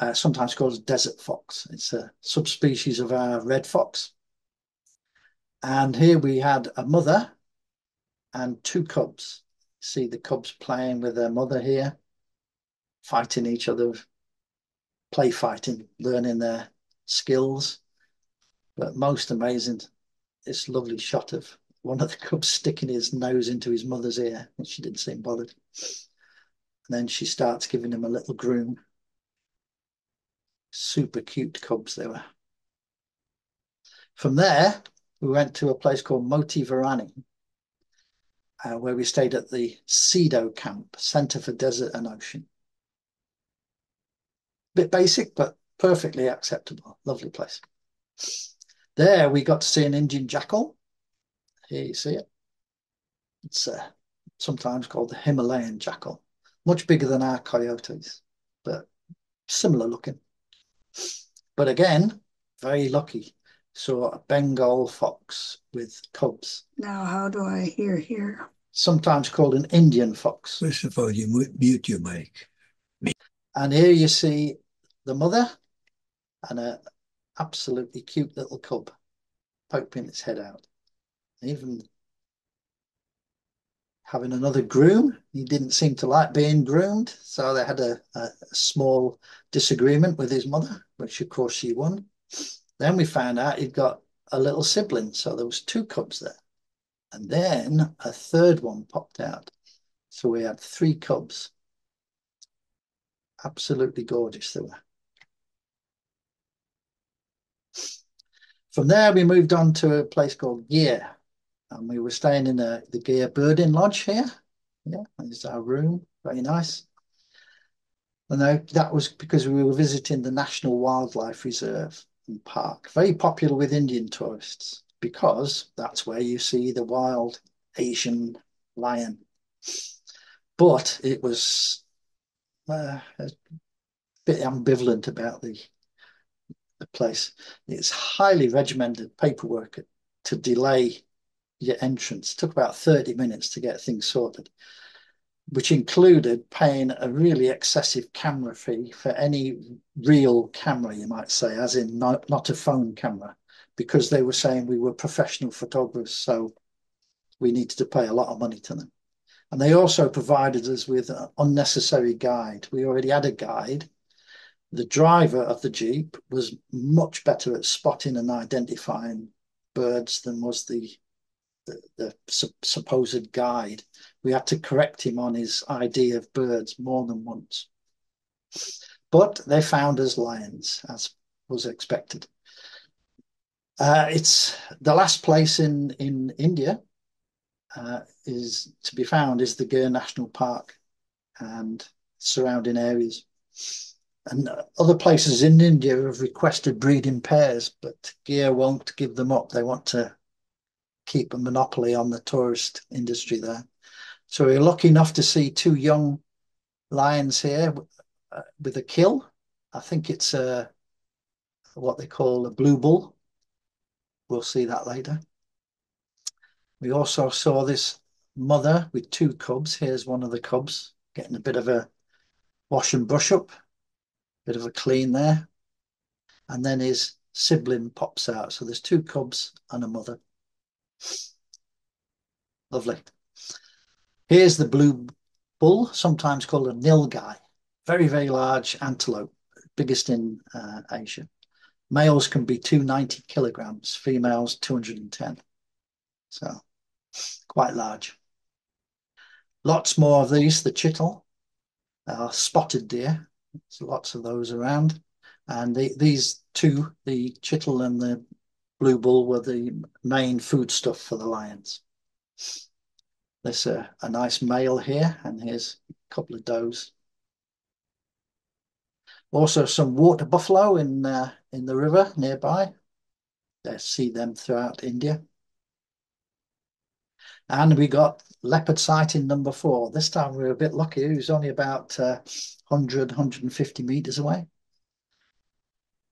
uh, sometimes called desert fox. It's a subspecies of our red fox. And here we had a mother and two cubs. See the cubs playing with their mother here, fighting each other, play fighting, learning their skills. But most amazing, this lovely shot of one of the cubs sticking his nose into his mother's ear, and she didn't seem bothered. And then she starts giving him a little groom. Super cute cubs they were. From there, we went to a place called Moti Virani, uh, where we stayed at the CEDO camp, Centre for Desert and Ocean. Bit basic, but perfectly acceptable. Lovely place. There we got to see an Indian jackal. Here you see it. It's uh, sometimes called the Himalayan jackal. Much bigger than our coyotes, but similar looking. But again, very lucky. Saw a Bengal fox with cubs, Now, how do I hear here? Sometimes called an Indian fox. First of all, you mute your mic. And here you see the mother and a absolutely cute little cub poking its head out. Even having another groom. He didn't seem to like being groomed, so they had a, a, a small disagreement with his mother, which of course she won. Then we found out he'd got a little sibling, so there was two cubs there. And then a third one popped out. So we had three cubs. Absolutely gorgeous they were. From there, we moved on to a place called Gir, and we were staying in the, the Gir Birding Lodge here. Yeah, there's our room, very nice. And that was because we were visiting the National Wildlife Reserve and Park, very popular with Indian tourists because that's where you see the wild Asian lion. But it was uh, a bit ambivalent about the the place. It's highly regimented paperwork to delay your entrance. It took about 30 minutes to get things sorted, which included paying a really excessive camera fee for any real camera, you might say, as in not, not a phone camera, because they were saying we were professional photographers, so we needed to pay a lot of money to them. And they also provided us with an unnecessary guide. We already had a guide the driver of the Jeep was much better at spotting and identifying birds than was the, the, the su supposed guide. We had to correct him on his idea of birds more than once. But they found us lions, as was expected. Uh, it's the last place in, in India uh, is to be found is the Gir National Park and surrounding areas. And other places in India have requested breeding pairs, but Gir won't give them up. They want to keep a monopoly on the tourist industry there. So we're lucky enough to see two young lions here uh, with a kill. I think it's a, what they call a blue bull. We'll see that later. We also saw this mother with two cubs. Here's one of the cubs getting a bit of a wash and brush up bit of a clean there. And then his sibling pops out. So there's two cubs and a mother. Lovely. Here's the blue bull, sometimes called a nilgai. Very, very large antelope, biggest in uh, Asia. Males can be 290 kilograms, females 210. So quite large. Lots more of these, the chital, uh, spotted deer, there's lots of those around. And the, these two, the chital and the blue bull, were the main food stuff for the lions. There's a nice male here, and here's a couple of does. Also, some water buffalo in uh, in the river nearby. I see them throughout India. And we got leopard sighting number four. This time we were a bit lucky. It was only about uh, 100, 150 meters away.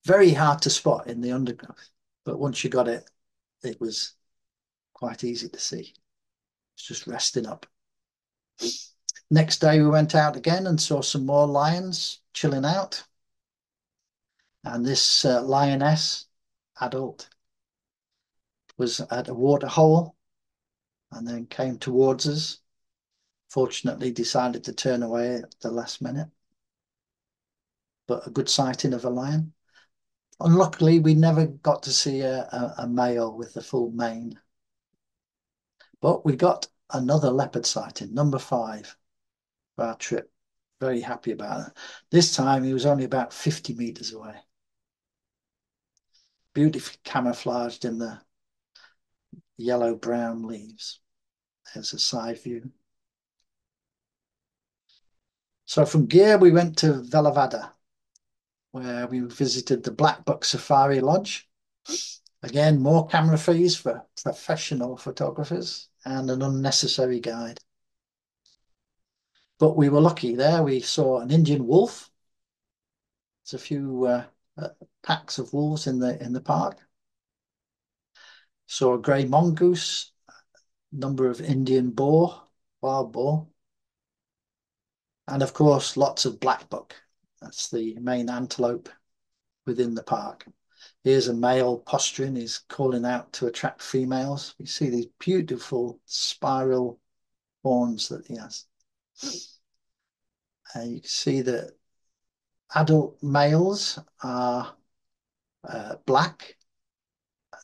Very hard to spot in the undergrowth, but once you got it, it was quite easy to see. It's just resting up. Next day we went out again and saw some more lions chilling out. And this uh, lioness, adult, was at a water hole and then came towards us. Fortunately, decided to turn away at the last minute. But a good sighting of a lion. Unluckily, we never got to see a, a, a male with the full mane. But we got another leopard sighting, number five, for our trip. Very happy about it. This time he was only about 50 meters away. Beautifully camouflaged in the yellow brown leaves. There's a side view. So from Gir, we went to Velavadar. where we visited the Black Buck Safari Lodge. Again, more camera fees for professional photographers and an unnecessary guide. But we were lucky there. We saw an Indian wolf. There's a few uh, packs of wolves in the in the park. Saw a grey mongoose, number of Indian boar, wild boar, and of course lots of black buck. That's the main antelope within the park. Here's a male posturing, he's calling out to attract females. You see these beautiful spiral horns that he has. And you can see that adult males are uh, black.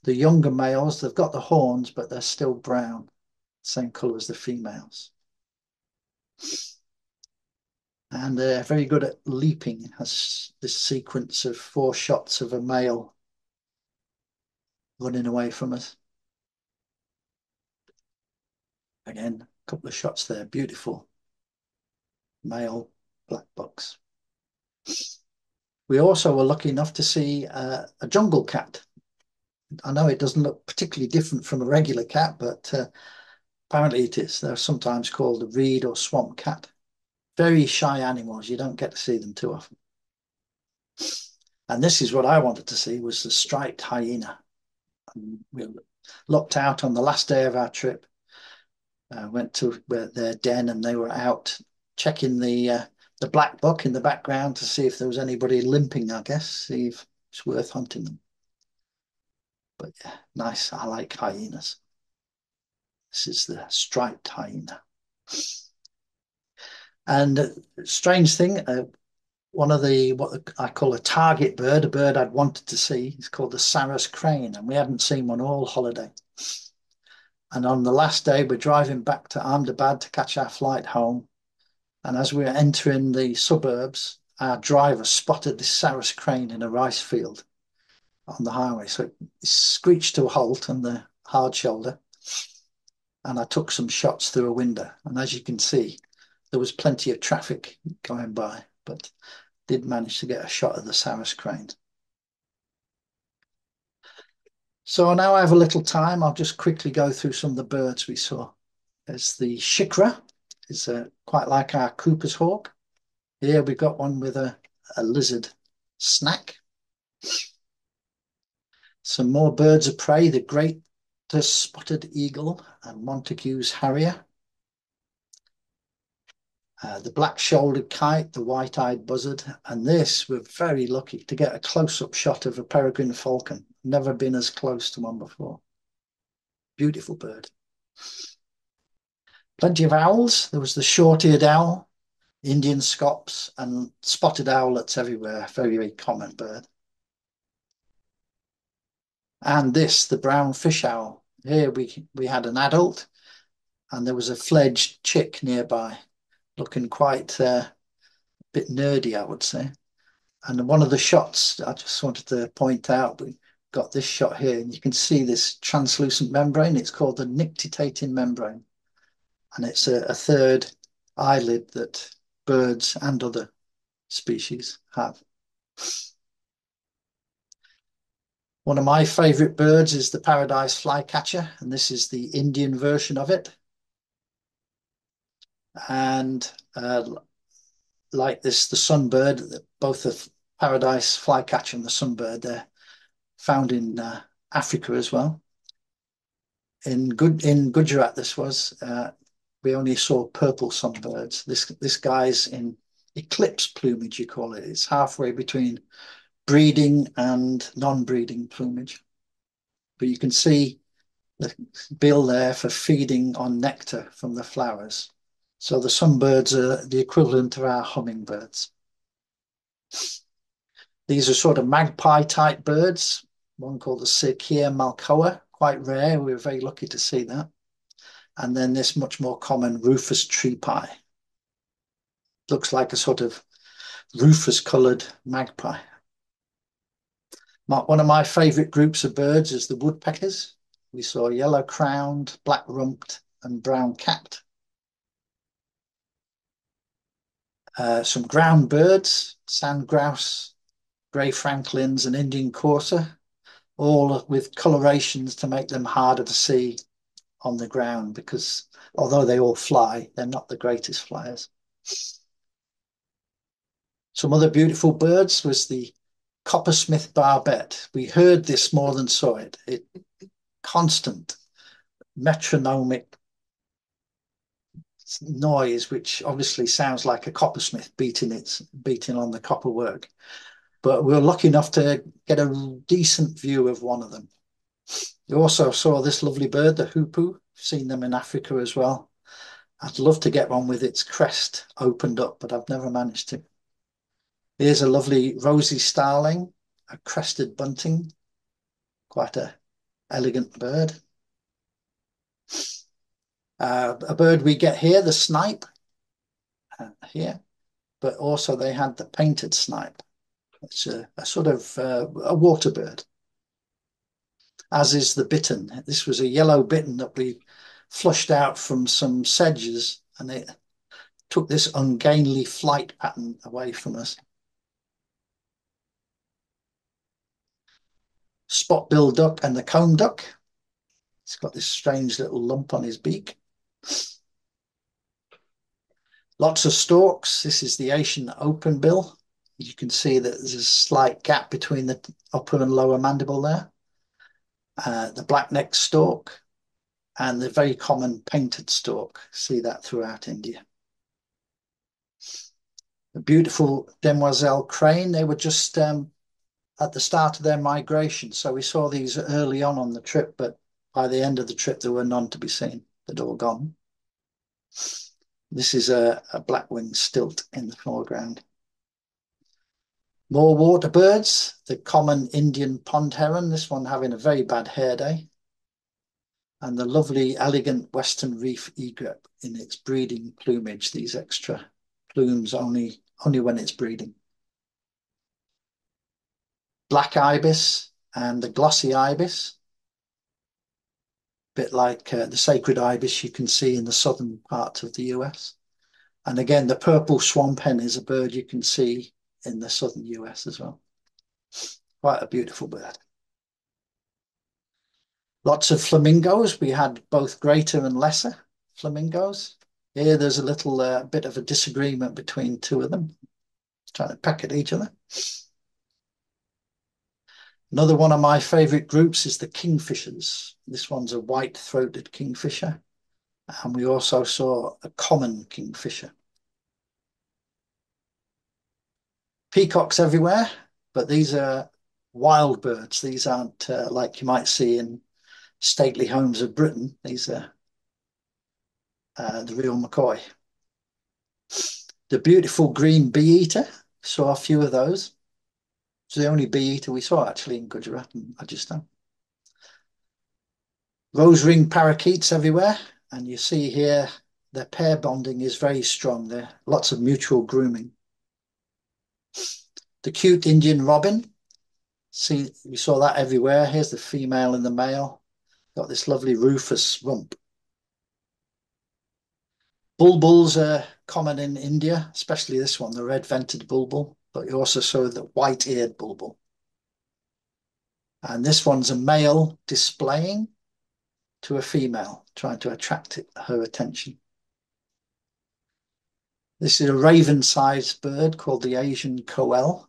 The younger males, they've got the horns, but they're still brown, same colour as the females and they're very good at leaping. Has this sequence of four shots of a male running away from us. Again, a couple of shots there, beautiful male black bucks. We also were lucky enough to see uh, a jungle cat. I know it doesn't look particularly different from a regular cat, but uh, apparently it is. They're sometimes called a reed or swamp cat very shy animals. You don't get to see them too often. And this is what I wanted to see was the striped hyena. And we looked out on the last day of our trip. Uh, went to their den and they were out checking the uh, the black buck in the background to see if there was anybody limping. I guess see if it's worth hunting them. But yeah, nice. I like hyenas. This is the striped hyena. And strange thing, uh, one of the what I call a target bird, a bird I'd wanted to see, is called the Sarus crane, and we hadn't seen one all holiday. And on the last day, we're driving back to Ahmedabad to catch our flight home. And as we were entering the suburbs, our driver spotted this Sarus crane in a rice field on the highway. So it screeched to a halt on the hard shoulder. And I took some shots through a window. And as you can see, there was plenty of traffic going by, but did manage to get a shot of the Sarus crane. So now I have a little time. I'll just quickly go through some of the birds we saw. There's the shikra, it's a, quite like our Cooper's hawk. Here we've got one with a, a lizard snack. Some more birds of prey, the great spotted eagle and Montagu's harrier. Uh, the black-shouldered kite, the white-eyed buzzard, and this, we're very lucky to get a close-up shot of a peregrine falcon. Never been as close to one before. Beautiful bird. Plenty of owls. There was the short-eared owl, Indian scops, and spotted owlets everywhere. Very, very common bird. And this, the brown fish owl. Here we, we had an adult, and there was a fledged chick nearby looking quite uh, a bit nerdy, I would say. And one of the shots I just wanted to point out, we got this shot here, and you can see this translucent membrane. It's called the nictitating membrane. And it's a, a third eyelid that birds and other species have. One of my favorite birds is the paradise flycatcher, and this is the Indian version of it and uh, like this, the sunbird, both the paradise flycatcher and the sunbird, they're found in uh, Africa as well. In good in Gujarat, this was uh, we only saw purple sunbirds. This this guy's in eclipse plumage, you call it. It's halfway between breeding and non-breeding plumage. But you can see the bill there for feeding on nectar from the flowers. So the sunbirds are the equivalent of our hummingbirds. These are sort of magpie type birds, one called the sirkeer malkoha, quite rare. We were very lucky to see that. And then this much more common rufous tree pie. Looks like a sort of rufous coloured magpie. One of my favourite groups of birds is the woodpeckers. We saw yellow crowned, black rumped, and brown capped. Uh, some ground birds, sand grouse, grey francolins and Indian courser, all with colorations to make them harder to see on the ground because although they all fly, they're not the greatest flyers. Some other beautiful birds was the coppersmith barbet. We heard this more than saw it. It constant metronomic noise, which obviously sounds like a coppersmith beating its beating on the copper work. But we were lucky enough to get a decent view of one of them. We also saw this lovely bird, the hoopoe. Seen them in Africa as well. I'd love to get one with its crest opened up, but I've never managed to. Here's a lovely rosy starling, a crested bunting, quite a elegant bird. Uh, a bird we get here, the snipe, uh, here, but also they had the painted snipe. It's a, a sort of uh, a water bird, as is the bittern. This was a yellow bittern that we flushed out from some sedges and it took this ungainly flight pattern away from us. Spot bill duck and the comb duck. It's got this strange little lump on his beak. Lots of storks. This is the Asian open bill. You can see that there's a slight gap between the upper and lower mandible there. Uh, the black-necked stork and the very common painted stork. See that throughout India. The beautiful demoiselle crane. They were just um, at the start of their migration. So we saw these early on on the trip, but by the end of the trip, there were none to be seen. They'd all gone. This is a, a black-winged stilt in the foreground. More water birds, the common Indian pond heron, this one having a very bad hair day. And the lovely, elegant western reef egret in its breeding plumage, these extra plumes only, only when it's breeding black ibis and the glossy ibis. A bit like uh, the sacred ibis you can see in the southern part of the US. And again, the purple swamp hen is a bird you can see in the southern US as well. Quite a beautiful bird. Lots of flamingos. We had both greater and lesser flamingos. Here there's a little uh, bit of a disagreement between two of them, trying to peck at each other. Another one of my favorite groups is the kingfishers. This one's a white-throated kingfisher. And we also saw a common kingfisher. Peacocks everywhere, but these are wild birds. These aren't uh, like you might see in stately homes of Britain. These are uh, the real McCoy. The beautiful green bee eater. Saw a few of those. It's the only bee eater we saw actually in Gujarat and Rajasthan. Rose ring parakeets everywhere. And you see here, their pair bonding is very strong. There lots of mutual grooming. The cute Indian robin. See, we saw that everywhere. Here's the female and the male. Got this lovely rufous rump. Bulbuls are common in India, especially this one, the red-vented bulbul but you also saw the white-eared bulbul. And this one's a male displaying to a female, trying to attract it, her attention. This is a raven-sized bird called the Asian koel,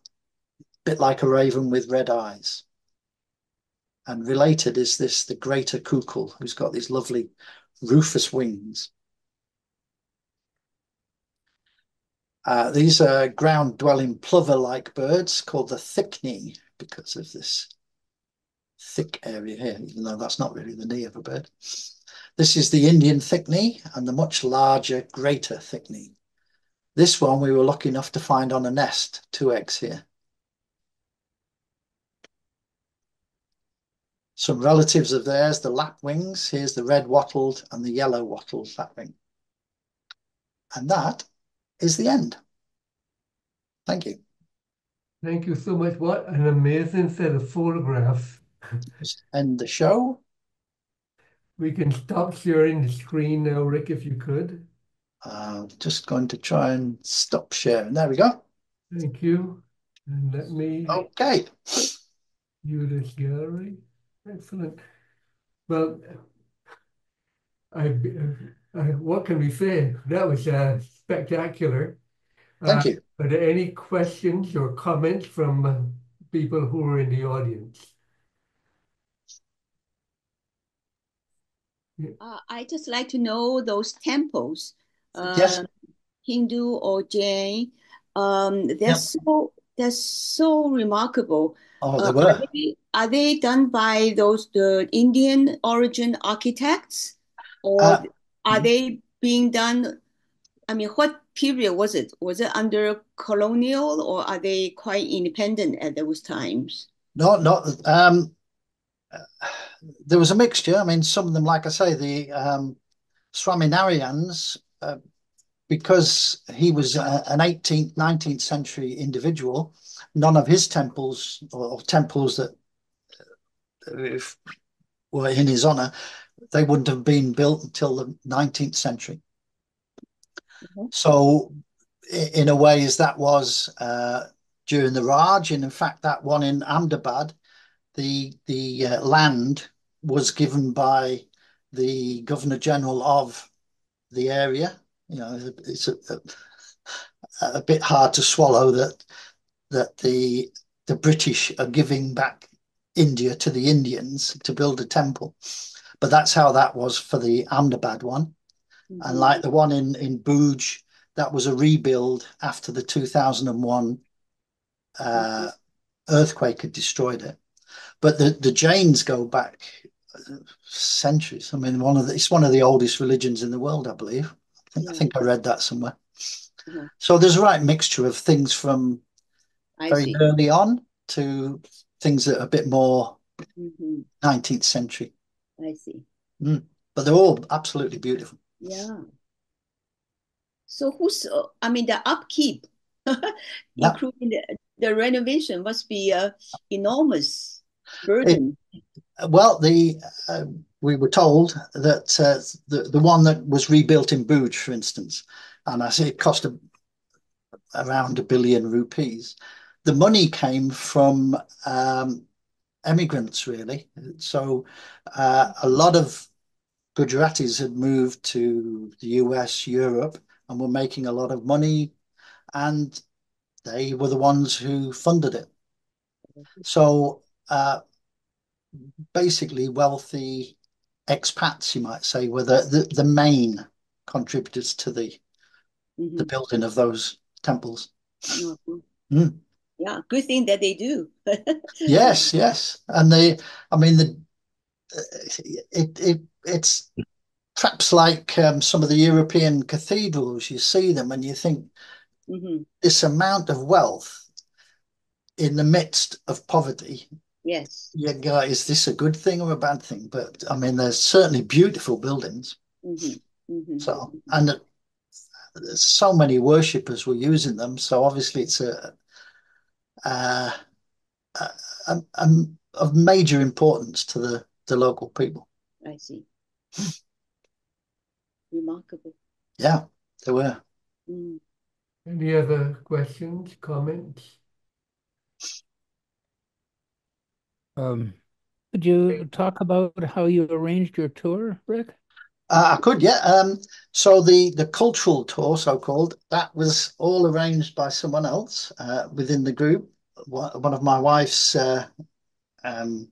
a bit like a raven with red eyes. And related is this, the greater cuckoo, who's got these lovely rufous wings. Uh, these are ground-dwelling plover-like birds called the thick-knee because of this thick area here, even though that's not really the knee of a bird. This is the Indian thick-knee and the much larger, greater thick-knee. This one we were lucky enough to find on a nest, two eggs here. Some relatives of theirs, the lapwings. Here's the red wattled and the yellow wattled lapwing. And that is the end. Thank you. Thank you so much. What an amazing set of photographs. Just end the show. We can stop sharing the screen now, Rick, if you could. Uh, just going to try and stop sharing. There we go. Thank you. And let me Okay. view this gallery. Excellent. Well, I, I, what can we say? That was uh, spectacular. Thank Uh, you. Are there any questions or comments from uh, people who are in the audience? Uh, I just like to know those temples, Yes. uh, Hindu or Jain. Um, they're Yep. so they're so remarkable. Oh, Uh, there are they are they done by those the Indian origin architects, or Uh, are they being done? I mean, what period was it? Was it under colonial, or are they quite independent at those times? No, not um, there was a mixture. I mean, some of them, like I say, the um, Swaminarayan's, because he was a, an 18th, 19th century individual, none of his temples or, or temples that uh, if, were in his honor, they wouldn't have been built until the 19th century. Mhm. So, in a way, as that was uh, during the Raj, and in fact, that one in Ahmedabad, the the uh, land was given by the Governor General of the area. You know, it's a, a, a bit hard to swallow that that the the British are giving back India to the Indians to build a temple. But that's how that was for the Ahmedabad one. And Mhm. like the one in, in Bhuj, that was a rebuild after the 2001 uh, earthquake had destroyed it. But the, the Jains go back centuries. I mean, one of the, it's one of the oldest religions in the world, I believe. I think, I think I read that somewhere. Mhm. So there's a right mixture of things from I very see. early on to things that are a bit more Mhm. 19th century. I see. But they're all absolutely beautiful. Yeah. So who's, uh, I mean, the upkeep, Yeah. including the, the renovation must be a enormous burden. Well, the uh, we were told that uh, the the one that was rebuilt in Bhuj, for instance, and I say it cost a, around a billion rupees. The money came from um, emigrants, really. So uh, a lot of Gujaratis had moved to the US, Europe, and were making a lot of money, and they were the ones who funded it. So uh, basically, wealthy expats, you might say, were the, the, the main contributors to the, the Mhm. building of those temples. Mhm. Mm. Yeah, good thing that they do. Yes, yes, and they, I mean, the it it it's perhaps like um, some of the European cathedrals. You see them and you think Mhm. this amount of wealth in the midst of poverty. Yes. You go, is this a good thing or a bad thing? But I mean, there's certainly beautiful buildings. Mhm. Mhm. So, and it- there's so many worshippers were using them. So obviously, it's a, uh, a, a, a of major importance to the the local people. I see. Remarkable. Yeah, they were. Mm. Any other questions, comments? Um, could you talk about how you arranged your tour, Rick? Uh, I could, yeah. Um, so the the cultural tour, so called, that was all arranged by someone else uh, within the group. One one of my wife's uh, um,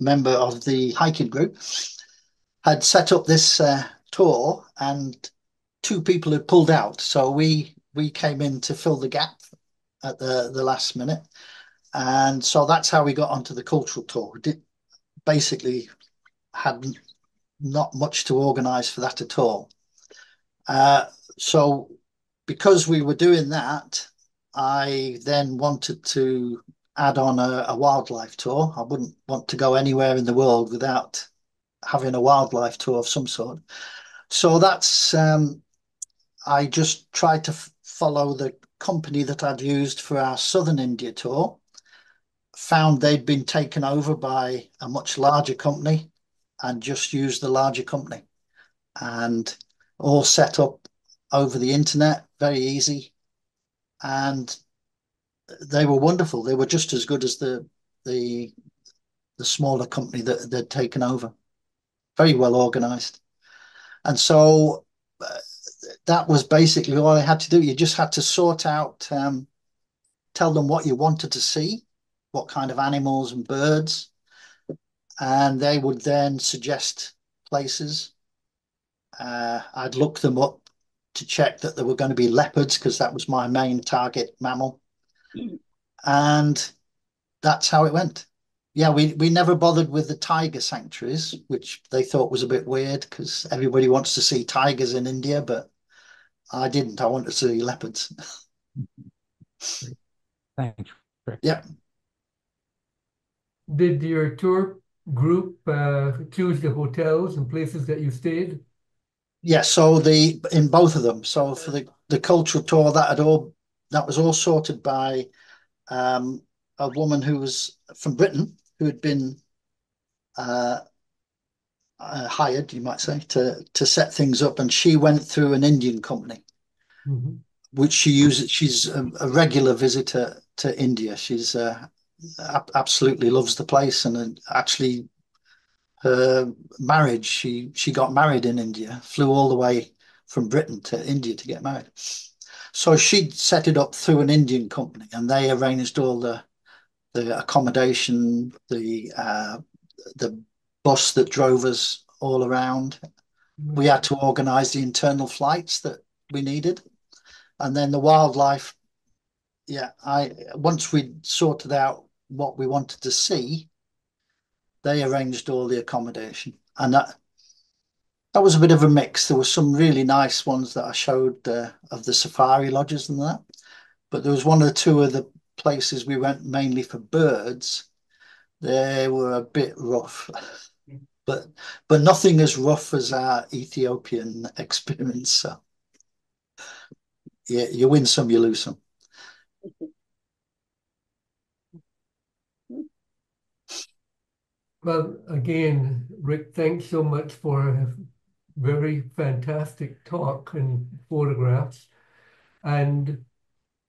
member of the hiking group had set up this uh, tour, and two people had pulled out. So we we came in to fill the gap at the the last minute, and so that's how we got onto the cultural tour. We did basically had not much to organise for that at all. Uh, so because we were doing that, I then wanted to add on a, a wildlife tour. I wouldn't want to go anywhere in the world without having a wildlife tour of some sort. So that's um, I just tried to follow the company that I'd used for our Southern India tour. Found they'd been taken over by a much larger company and just used the larger company and all set up over the internet, very easy. And they were wonderful. They were just as good as the the the smaller company that they'd taken over. Very well organized, and so uh, that was basically all I had to do. You just had to sort out, um, tell them what you wanted to see, what kind of animals and birds, and they would then suggest places. Uh, I'd look them up to check that there were going to be leopards because that was my main target mammal. Mm. And that's how it went. Yeah, we, we never bothered with the tiger sanctuaries, which they thought was a bit weird because everybody wants to see tigers in India, but I didn't. I wanted to see leopards. Thanks. Yeah. Did your tour group uh, choose the hotels and places that you stayed? Yeah, so the in both of them. So for the the cultural tour, that had all that was all sorted by um, a woman who was from Britain who had been uh, uh, hired, you might say, to to set things up, and she went through an Indian company, mm-hmm. which she uses. She's a, a, regular visitor to India. She's uh, absolutely loves the place, and actually her marriage. She she got married in India, flew all the way from Britain to India to get married. So she set it up through an Indian company, and they arranged all the the accommodation, the uh, the bus that drove us all around. We had to organise the internal flights that we needed, and then the wildlife. Yeah, I once we sorted out what we wanted to see, they arranged all the accommodation, and that that was a bit of a mix. There were some really nice ones that I showed uh, of the safari lodges and that, but there was one or two of the places we went mainly for birds. They were a bit rough, but but nothing as rough as our Ethiopian experience. So yeah, you win some, you lose some. Well, again, Rick, thanks so much for a very fantastic talk and photographs. And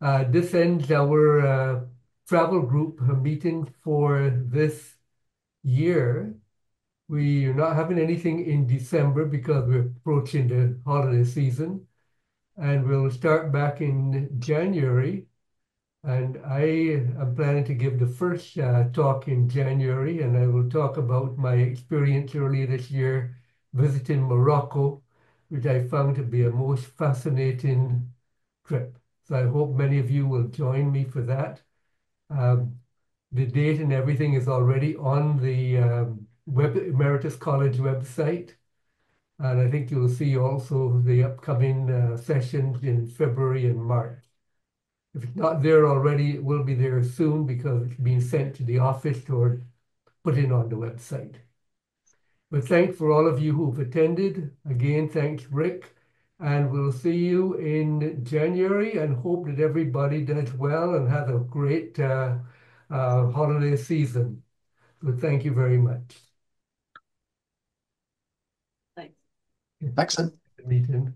uh, this ends our uh, travel group meeting for this year. We are not having anything in December because we're approaching the holiday season. And we'll start back in January and I am planning to give the first uh, talk in January, and I will talk about my experience earlier this year visiting Morocco, which I found to be a most fascinating trip. So I hope many of you will join me for that. Um, the date and everything is already on the um, UBC Emeritus College website. And I think you'll see also the upcoming uh, sessions in February and March. If it's not there already, it will be there soon because it's being sent to the office or put in on the website. But thanks for all of you who've attended. Again, thanks, Rick. And we'll see you in January and hope that everybody does well and has a great uh, uh, holiday season. So thank you very much. Thanks. Excellent. Meeting.